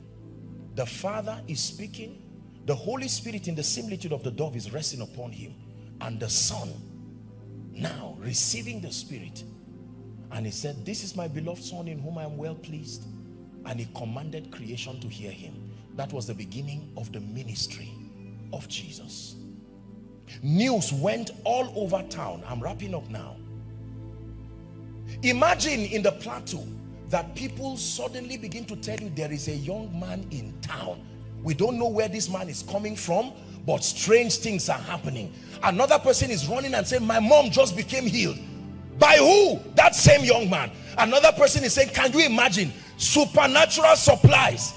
The Father is speaking. The Holy Spirit in the similitude of the dove is resting upon him. And the Son now receiving the Spirit. And he said, this is my beloved son in whom I am well pleased. And he commanded creation to hear him. That was the beginning of the ministry of Jesus. News went all over town. I'm wrapping up now. Imagine in the plateau that people suddenly begin to tell you there is a young man in town. We don't know where this man is coming from, but strange things are happening. Another person is running and saying, my mom just became healed. By who? That same young man. Another person is saying, can you imagine? Supernatural supplies.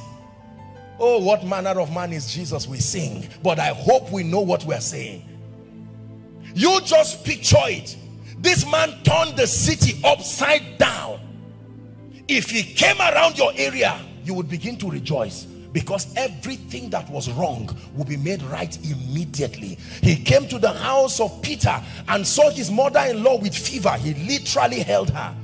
Oh, what manner of man is Jesus we sing. But I hope we know what we're saying. You just picture it. This man turned the city upside down. If he came around your area, you would begin to rejoice because everything that was wrong will be made right immediately. He came to the house of Peter and saw his mother-in-law with fever. He literally held her.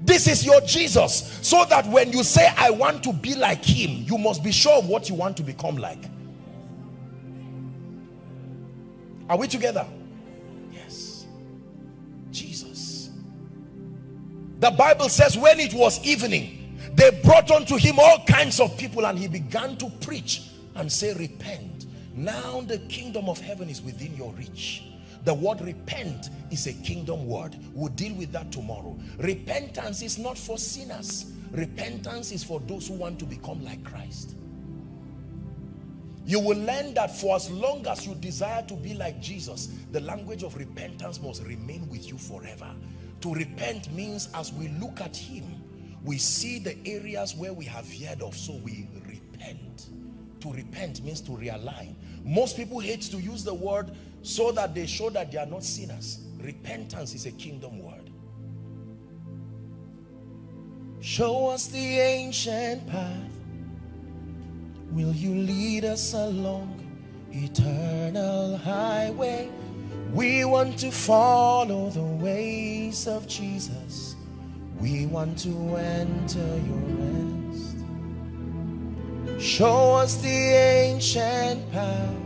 This is your Jesus. So that when you say, I want to be like him, you must be sure of what you want to become like. Are we together? The Bible says when it was evening, they brought unto him all kinds of people and he began to preach and say, repent. Now the kingdom of heaven is within your reach. The word repent is a kingdom word. We'll deal with that tomorrow. Repentance is not for sinners. Repentance is for those who want to become like Christ. You will learn that for as long as you desire to be like Jesus, the language of repentance must remain with you forever. To repent means as we look at him, we see the areas where we have veered off so we repent. To repent means to realign. Most people hate to use the word so that they show that they are not sinners. Repentance is a kingdom word. Show us the ancient path. Will you lead us along eternal highway we want to follow the ways of Jesus we want to enter your rest. Show us the ancient path.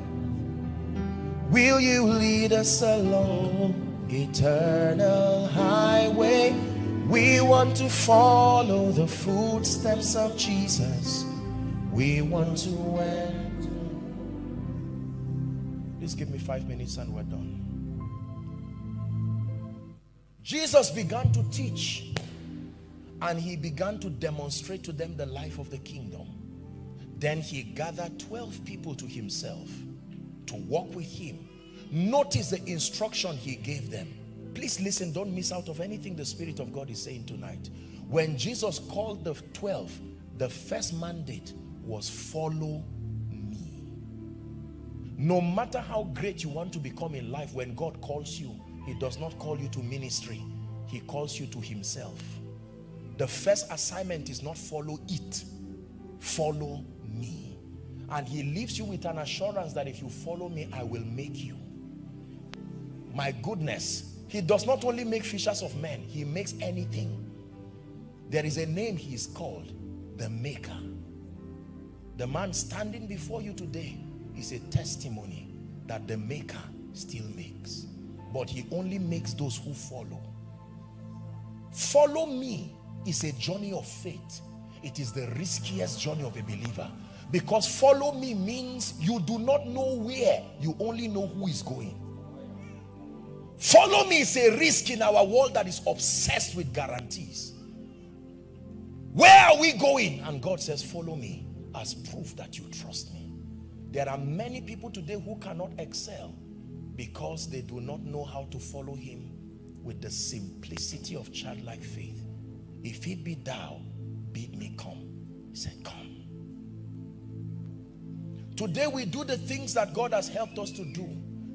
Will you lead us along eternal highway? We want to follow the footsteps of Jesus. We want to enter. Please give me five minutes and we're done. Jesus began to teach and he began to demonstrate to them the life of the kingdom. Then he gathered 12 people to himself to walk with him. Notice the instruction he gave them. Please listen, don't miss out of anything the Spirit of God is saying tonight. When Jesus called the 12, the first mandate was follow me. No matter how great you want to become in life, when God calls you, he does not call you to ministry. He calls you to himself. The first assignment is not follow it. Follow me. And he leaves you with an assurance that if you follow me I will make you. My goodness. He does not only make fishers of men he makes anything. There is a name he is called the maker. The man standing before you today is a testimony that the maker still makes but he only makes those who follow follow me is a journey of faith. It is the riskiest journey of a believer. Because follow me means you do not know where, you only know who is going. Follow me is a risk in our world that is obsessed with guarantees. Where are we going? And God says, follow me as proof that you trust me. There are many people today who cannot excel because they do not know how to follow him with the simplicity of childlike faith. If it be thou, bid me come. He said, come. Today we do the things that God has helped us to do,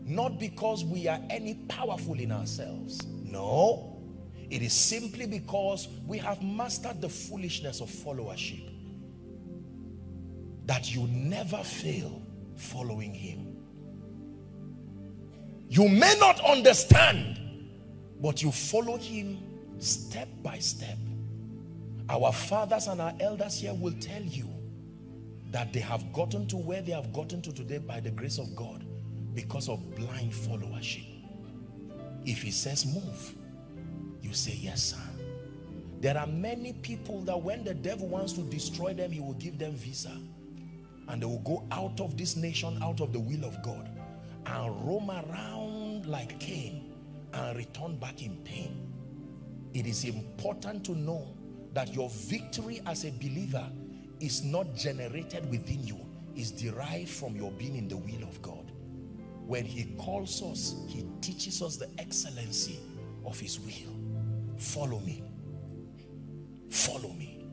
not because we are any powerful in ourselves. No, it is simply because we have mastered the foolishness of followership. That you never fail following him. You may not understand, but you follow him step by step. Our fathers and our elders here will tell you that they have gotten to where they have gotten to today by the grace of God because of blind followership. If he says move, You say, yes, sir. There are many people that when the devil wants to destroy them, he will give them visa. And they will go out of this nation, out of the will of God, and roam around like Cain and return back in pain. It is important to know that your victory as a believer is not generated within you, is derived from your being in the will of God. When he calls us, he teaches us the excellency of his will. Follow me. Follow me.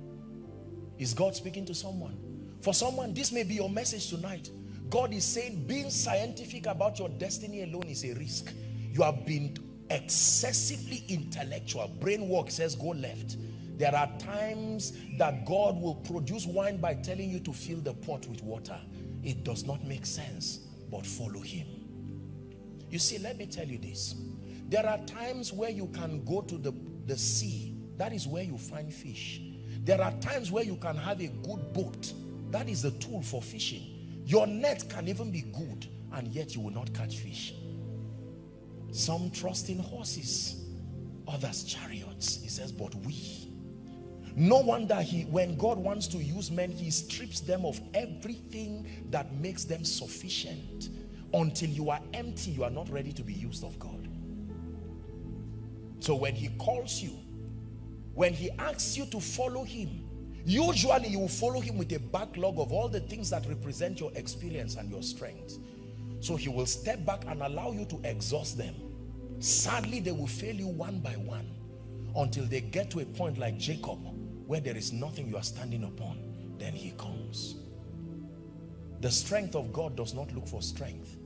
Is God speaking to someone? For someone, this may be your message tonight. God is saying being scientific about your destiny alone is a risk. You have been excessively intellectual. Brain work says go left. There are times that God will produce wine by telling you to fill the pot with water. It does not make sense, but follow him. You see, let me tell you this. There are times where you can go to the, the sea. That is where you find fish. There are times where you can have a good boat. That is the tool for fishing. Your net can even be good and yet you will not catch fish. Some trust in horses, others chariots. He says, but we. No wonder he, when God wants to use men, he strips them of everything that makes them sufficient. Until you are empty, you are not ready to be used of God. So when he calls you, when he asks you to follow him, usually you will follow him with a backlog of all the things that represent your experience and your strength. So he will step back and allow you to exhaust them. Sadly, they will fail you one by one until they get to a point like Jacob where there is nothing you are standing upon. Then he comes. The strength of God does not look for strength.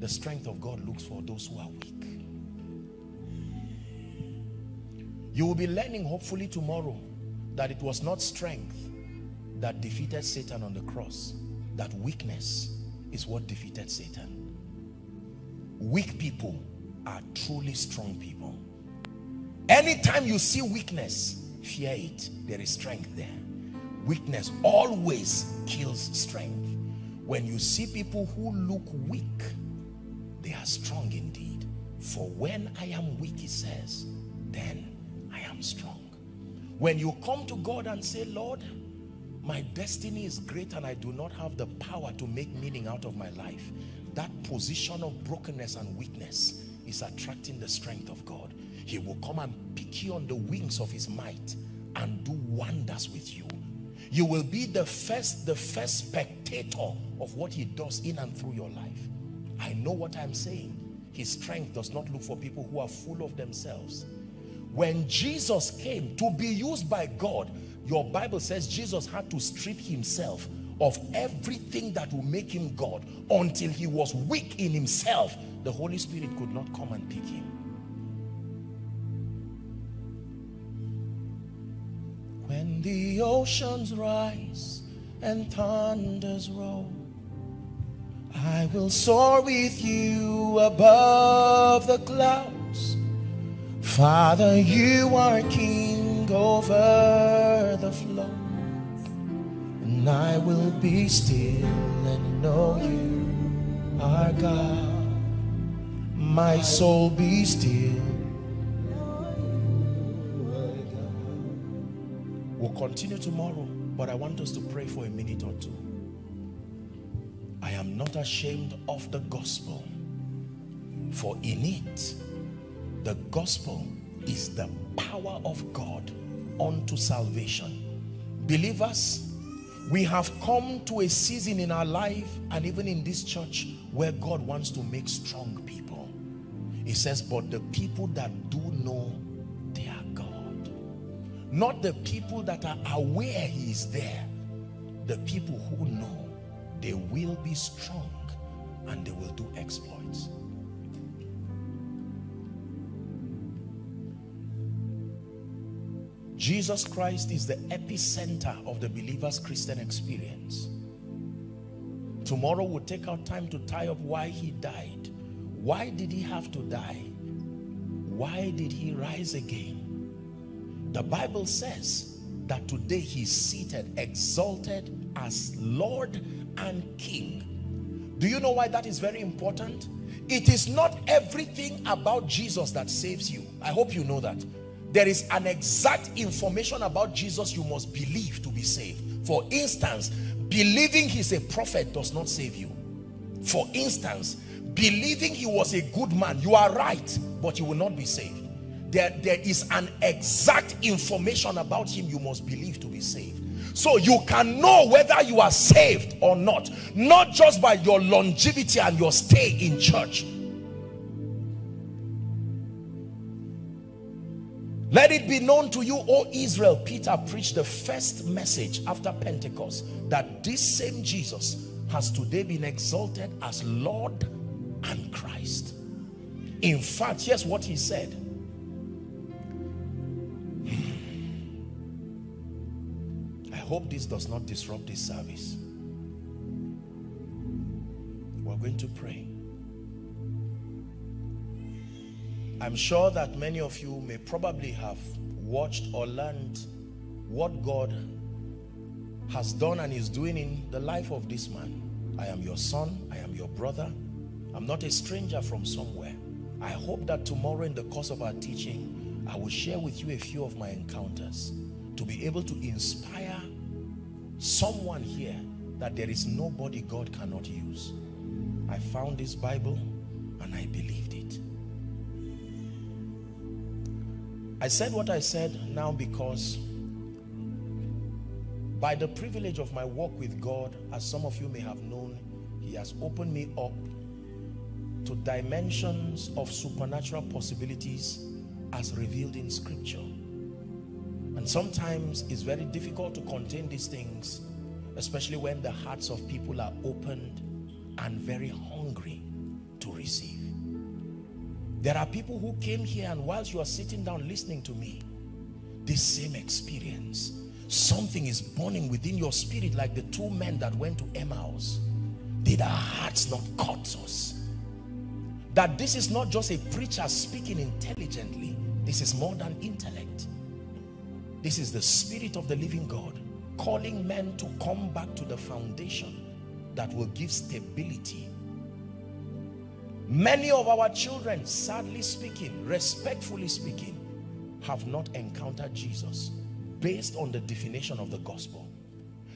The strength of God looks for those who are weak. You will be learning hopefully tomorrow that it was not strength that defeated Satan on the cross. That weakness is what defeated Satan. Weak people are truly strong people. Anytime you see weakness, fear it. There is strength there. Weakness always kills strength. When you see people who look weak, they are strong indeed. For when I am weak, he says, then I am strong. When you come to God and say, Lord, my destiny is great and I do not have the power to make meaning out of my life. That position of brokenness and weakness is attracting the strength of God. He will come and pick you on the wings of his might and do wonders with you. You will be the first, the first spectator of what he does in and through your life. I know what I'm saying. His strength does not look for people who are full of themselves. When Jesus came to be used by God, your Bible says Jesus had to strip himself of everything that will make him God until he was weak in himself. The Holy Spirit could not come and pick him. When the oceans rise and thunders roll, I will soar with you above the clouds. Father, you are king over the flood and I will be still and know you are God. My soul be still. We'll continue tomorrow, but I want us to pray for a minute or two. I am not ashamed of the gospel, for in it, the gospel is the power of God unto salvation. Believers, we have come to a season in our life and even in this church where God wants to make strong people. He says, but the people that do know their God. Not the people that are aware he is there. The people who know they will be strong and they will do exploits. Jesus Christ is the epicenter of the believer's Christian experience. Tomorrow we'll take our time to tie up why he died. Why did he have to die? Why did he rise again? The Bible says that today he's seated, exalted as Lord and King. Do you know why that is very important? It is not everything about Jesus that saves you. I hope you know that. There is an exact information about Jesus you must believe to be saved. For instance, believing he's a prophet does not save you. For instance, believing he was a good man, you are right, but you will not be saved. There, there is an exact information about him you must believe to be saved. So you can know whether you are saved or not, not just by your longevity and your stay in church, be known to you, O Israel, Peter preached the first message after Pentecost that this same Jesus has today been exalted as Lord and Christ. In fact, here's what he said. Hmm. I hope this does not disrupt this service. We're going to pray. I'm sure that many of you may probably have watched or learned what God has done and is doing in the life of this man. I am your son, I am your brother. I'm not a stranger from somewhere. I hope that tomorrow in the course of our teaching, I will share with you a few of my encounters to be able to inspire someone here that there is nobody God cannot use. I found this Bible and I believed it. I said what I said now because by the privilege of my walk with God, as some of you may have known, he has opened me up to dimensions of supernatural possibilities as revealed in scripture. And sometimes it's very difficult to contain these things, especially when the hearts of people are opened and very hungry to receive. There are people who came here and whilst you are sitting down listening to me, this same experience, something is burning within your spirit like the two men that went to Emmaus. Did our hearts not cut us? That this is not just a preacher speaking intelligently. This is more than intellect. This is the spirit of the living God calling men to come back to the foundation that will give stability Many of our children, sadly speaking, respectfully speaking, have not encountered Jesus based on the definition of the gospel.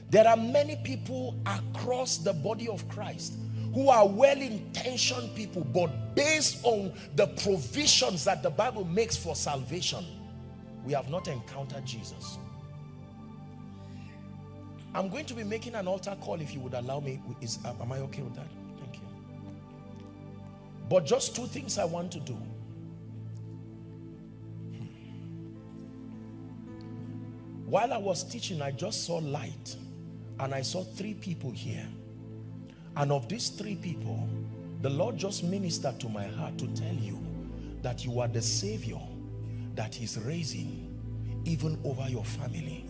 There are many people across the body of Christ who are well-intentioned people, but based on the provisions that the Bible makes for salvation, we have not encountered Jesus. I'm going to be making an altar call if you would allow me. Is, am I okay with that? But just two things I want to do. While I was teaching, I just saw light and I saw three people here. And of these three people, the Lord just ministered to my heart to tell you that you are the Savior that He's raising even over your family.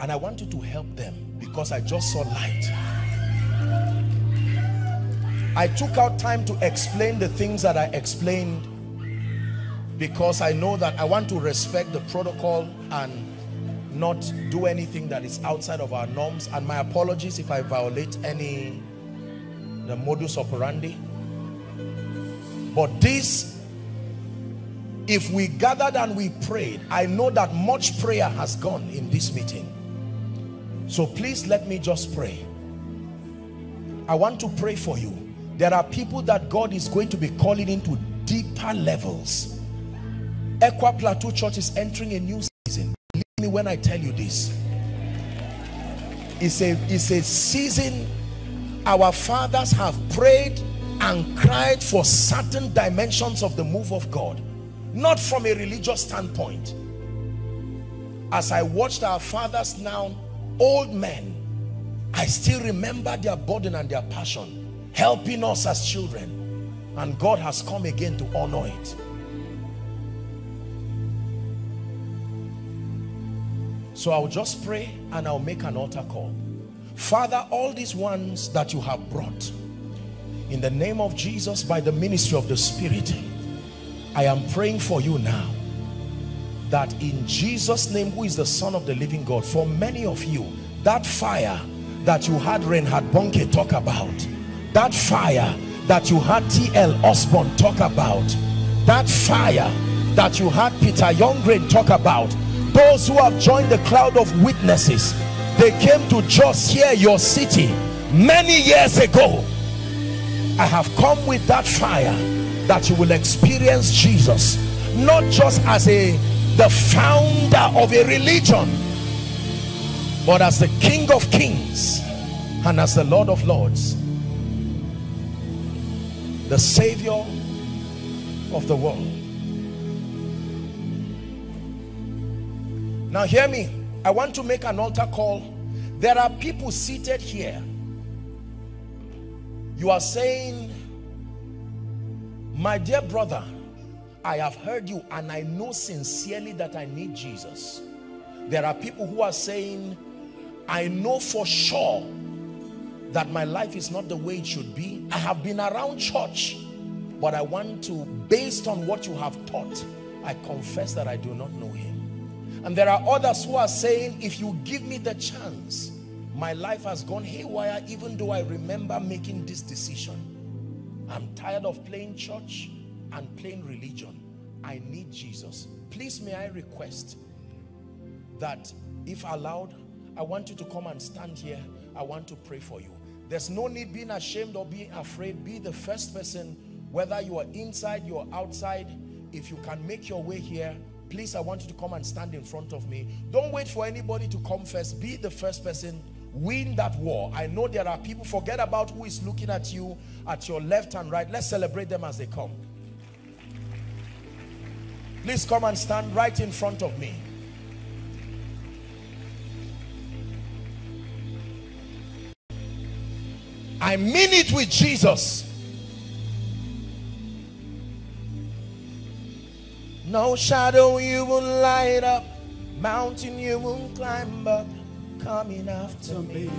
And I want you to help them because I just saw light. I took out time to explain the things that I explained because I know that I want to respect the protocol and not do anything that is outside of our norms. And my apologies if I violate any the modus operandi. But this if we gathered and we prayed I know that much prayer has gone in this meeting. So please let me just pray. I want to pray for you there are people that God is going to be calling into deeper levels. ECWA Plateau Church is entering a new season. Believe me when I tell you this. It's a, it's a season our fathers have prayed and cried for certain dimensions of the move of God. Not from a religious standpoint. As I watched our fathers now, old men, I still remember their burden and their passion helping us as children. And God has come again to honor it. So I'll just pray and I'll make an altar call. Father all these ones that you have brought in the name of Jesus by the ministry of the Spirit I am praying for you now. That in Jesus name who is the son of the living God for many of you that fire that you had Reinhard Bonnke talk about that fire that you had T.L. Osborn talk about that fire that you had Peter Youngren talk about. Those who have joined the cloud of witnesses. They came to just hear your city many years ago. I have come with that fire that you will experience Jesus. Not just as a the founder of a religion but as the King of Kings and as the Lord of Lords the Savior of the world. Now hear me. I want to make an altar call. There are people seated here. You are saying my dear brother I have heard you and I know sincerely that I need Jesus. There are people who are saying I know for sure that my life is not the way it should be. I have been around church, but I want to, based on what you have taught, I confess that I do not know him. And there are others who are saying, if you give me the chance, my life has gone haywire even though I remember making this decision. I'm tired of playing church and playing religion. I need Jesus. Please may I request that if allowed, I want you to come and stand here. I want to pray for you. There's no need being ashamed or being afraid. Be the first person, whether you are inside, you are outside. If you can make your way here, please, I want you to come and stand in front of me. Don't wait for anybody to come first. Be the first person. Win that war. I know there are people, forget about who is looking at you at your left and right. Let's celebrate them as they come. Please come and stand right in front of me. I mean it with Jesus. No shadow you will light up, mountain you will climb up, coming after me.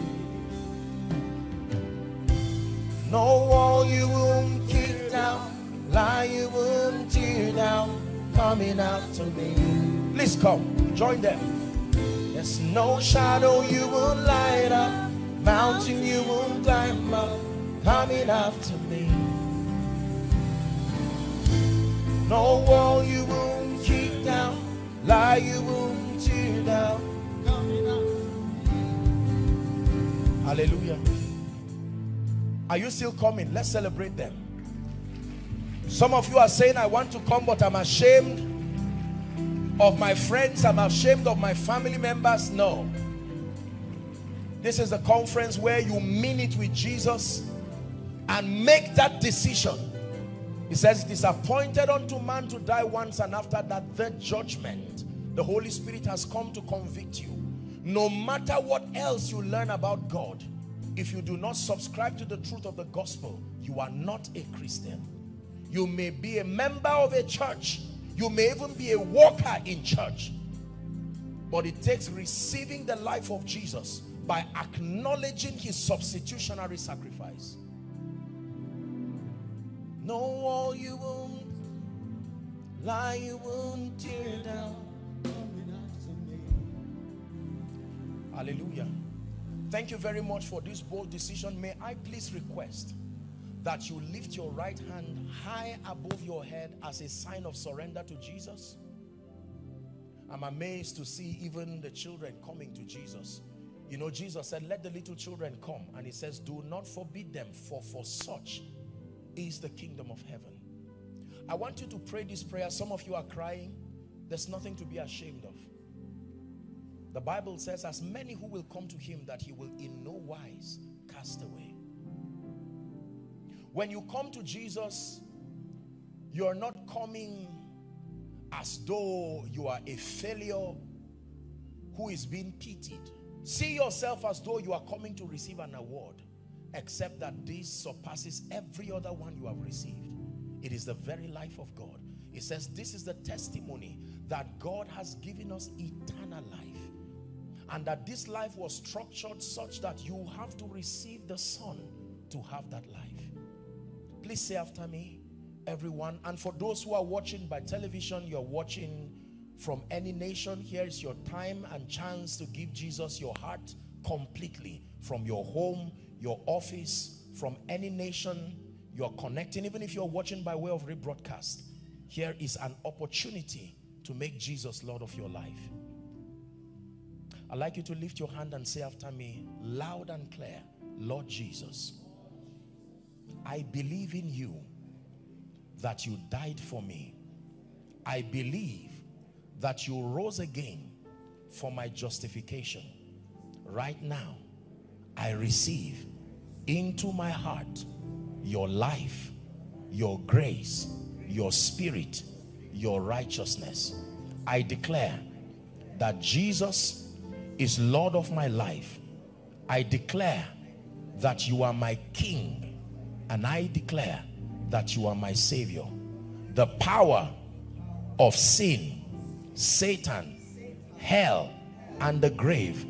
No wall you won't kick down, lie you won't tear down, coming after me. Please come, join them. There's no shadow you will light up, Mountain you won't climb up, coming after me. No wall you won't kick down, lie you won't tear down, Hallelujah. Are you still coming? Let's celebrate them. Some of you are saying, I want to come, but I'm ashamed of my friends. I'm ashamed of my family members. No. This is the conference where you mean it with Jesus and make that decision. He says it is appointed unto man to die once and after that the judgment. The Holy Spirit has come to convict you. No matter what else you learn about God, if you do not subscribe to the truth of the gospel, you are not a Christian. You may be a member of a church. You may even be a worker in church. But it takes receiving the life of Jesus by acknowledging his substitutionary sacrifice. No wall you won't, lie you won't tear down. Hallelujah. Thank you very much for this bold decision. May I please request that you lift your right hand high above your head as a sign of surrender to Jesus. I'm amazed to see even the children coming to Jesus. You know, Jesus said, let the little children come. And he says, do not forbid them, for for such is the kingdom of heaven. I want you to pray this prayer. Some of you are crying. There's nothing to be ashamed of. The Bible says, as many who will come to him, that he will in no wise cast away. When you come to Jesus, you're not coming as though you are a failure who is being pitied. See yourself as though you are coming to receive an award, except that this surpasses every other one you have received. It is the very life of God. It says this is the testimony that God has given us eternal life. And that this life was structured such that you have to receive the Son to have that life. Please say after me, everyone. And for those who are watching by television, you're watching from any nation, here is your time and chance to give Jesus your heart completely. From your home, your office, from any nation you're connecting, even if you're watching by way of rebroadcast. here is an opportunity to make Jesus Lord of your life. I'd like you to lift your hand and say after me, loud and clear, Lord Jesus, I believe in you that you died for me. I believe that you rose again for my justification. Right now, I receive into my heart your life, your grace, your spirit, your righteousness. I declare that Jesus is Lord of my life. I declare that you are my King and I declare that you are my Savior. The power of sin, Satan, hell, and the grave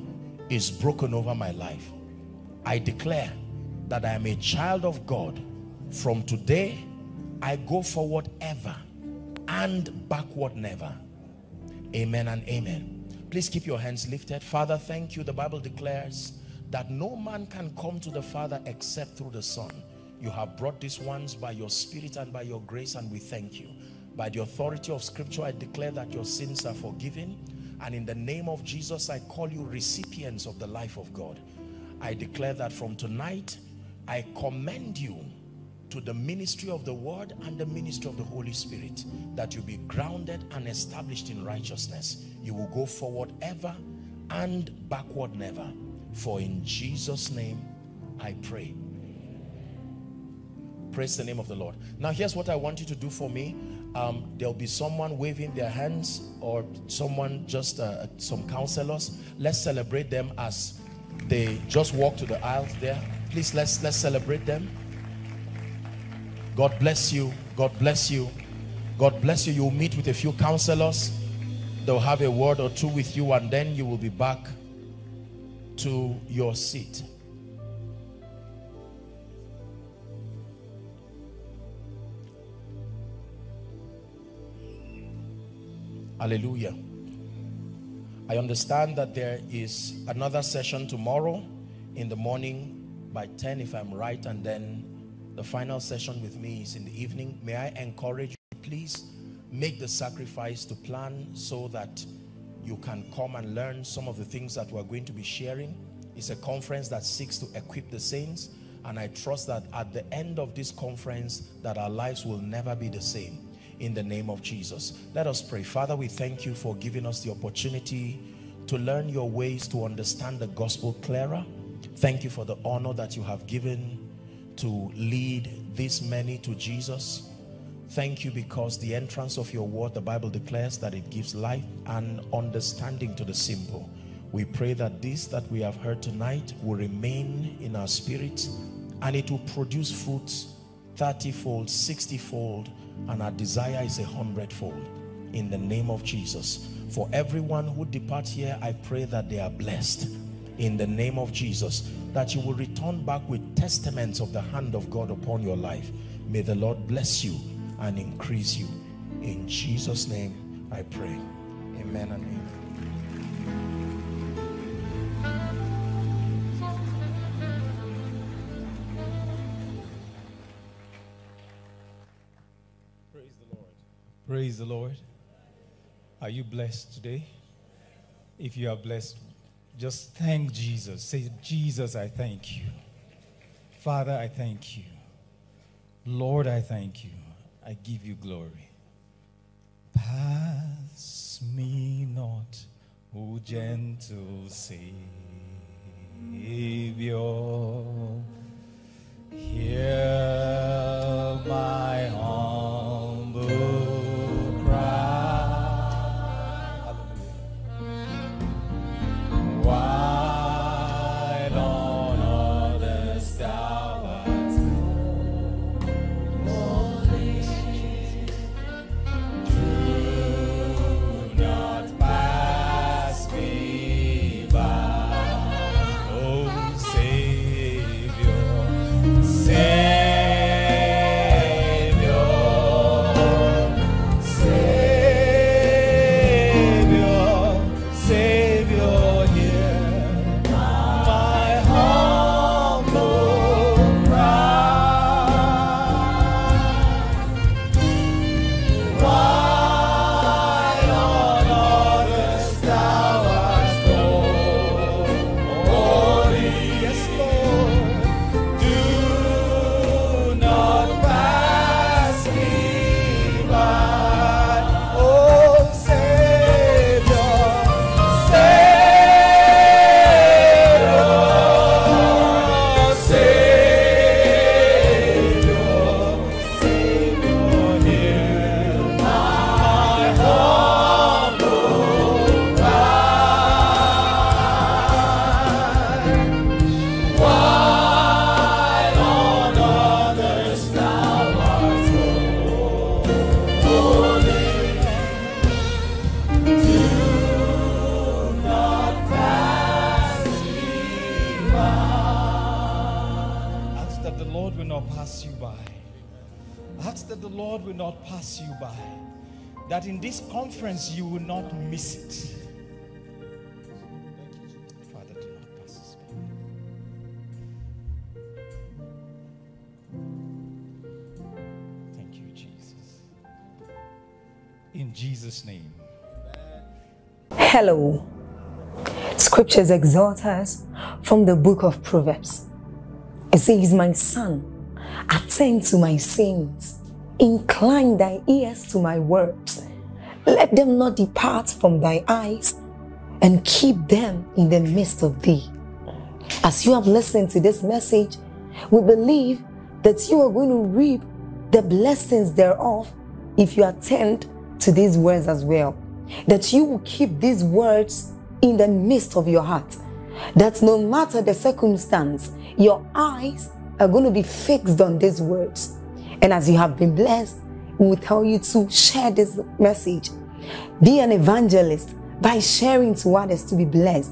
is broken over my life. I declare that I am a child of God. From today, I go forward ever and backward never. Amen and amen. Please keep your hands lifted. Father, thank you. The Bible declares that no man can come to the Father except through the Son. You have brought these ones by your spirit and by your grace and we thank you. By the authority of scripture, I declare that your sins are forgiven. And in the name of Jesus, I call you recipients of the life of God. I declare that from tonight, I commend you to the ministry of the word and the ministry of the Holy Spirit that you be grounded and established in righteousness. You will go forward ever and backward never. For in Jesus' name I pray. Praise the name of the Lord. Now here's what I want you to do for me. Um, there'll be someone waving their hands or someone just uh, some counselors. Let's celebrate them as they just walk to the aisles there. Please let's let's celebrate them. God bless you. God bless you. God bless you. You'll meet with a few counselors. They'll have a word or two with you and then you will be back to your seat. Hallelujah. I understand that there is another session tomorrow in the morning by 10 if I'm right and then the final session with me is in the evening. May I encourage you, please make the sacrifice to plan so that you can come and learn some of the things that we're going to be sharing. It's a conference that seeks to equip the saints and I trust that at the end of this conference that our lives will never be the same in the name of Jesus. Let us pray. Father, we thank you for giving us the opportunity to learn your ways, to understand the gospel clearer. Thank you for the honor that you have given to lead this many to Jesus. Thank you because the entrance of your word, the Bible declares that it gives life and understanding to the simple. We pray that this that we have heard tonight will remain in our spirits and it will produce fruits 30-fold, 60-fold, and our desire is a hundredfold in the name of Jesus. For everyone who departs here, I pray that they are blessed in the name of Jesus that you will return back with testaments of the hand of God upon your life. May the Lord bless you and increase you. In Jesus' name I pray. Amen and amen. Praise the Lord. Are you blessed today? If you are blessed, just thank Jesus. Say, Jesus, I thank you. Father, I thank you. Lord, I thank you. I give you glory. Pass me not, O gentle Savior. Hear my humble In Jesus' name. Hello. Scriptures exhort us from the book of Proverbs. It says, My son, attend to my sayings, incline thy ears to my words. Let them not depart from thy eyes, and keep them in the midst of thee. As you have listened to this message, we believe that you are going to reap the blessings thereof if you attend to these words as well. That you will keep these words in the midst of your heart. That no matter the circumstance, your eyes are going to be fixed on these words. And as you have been blessed, we will tell you to share this message. Be an evangelist by sharing to others to be blessed.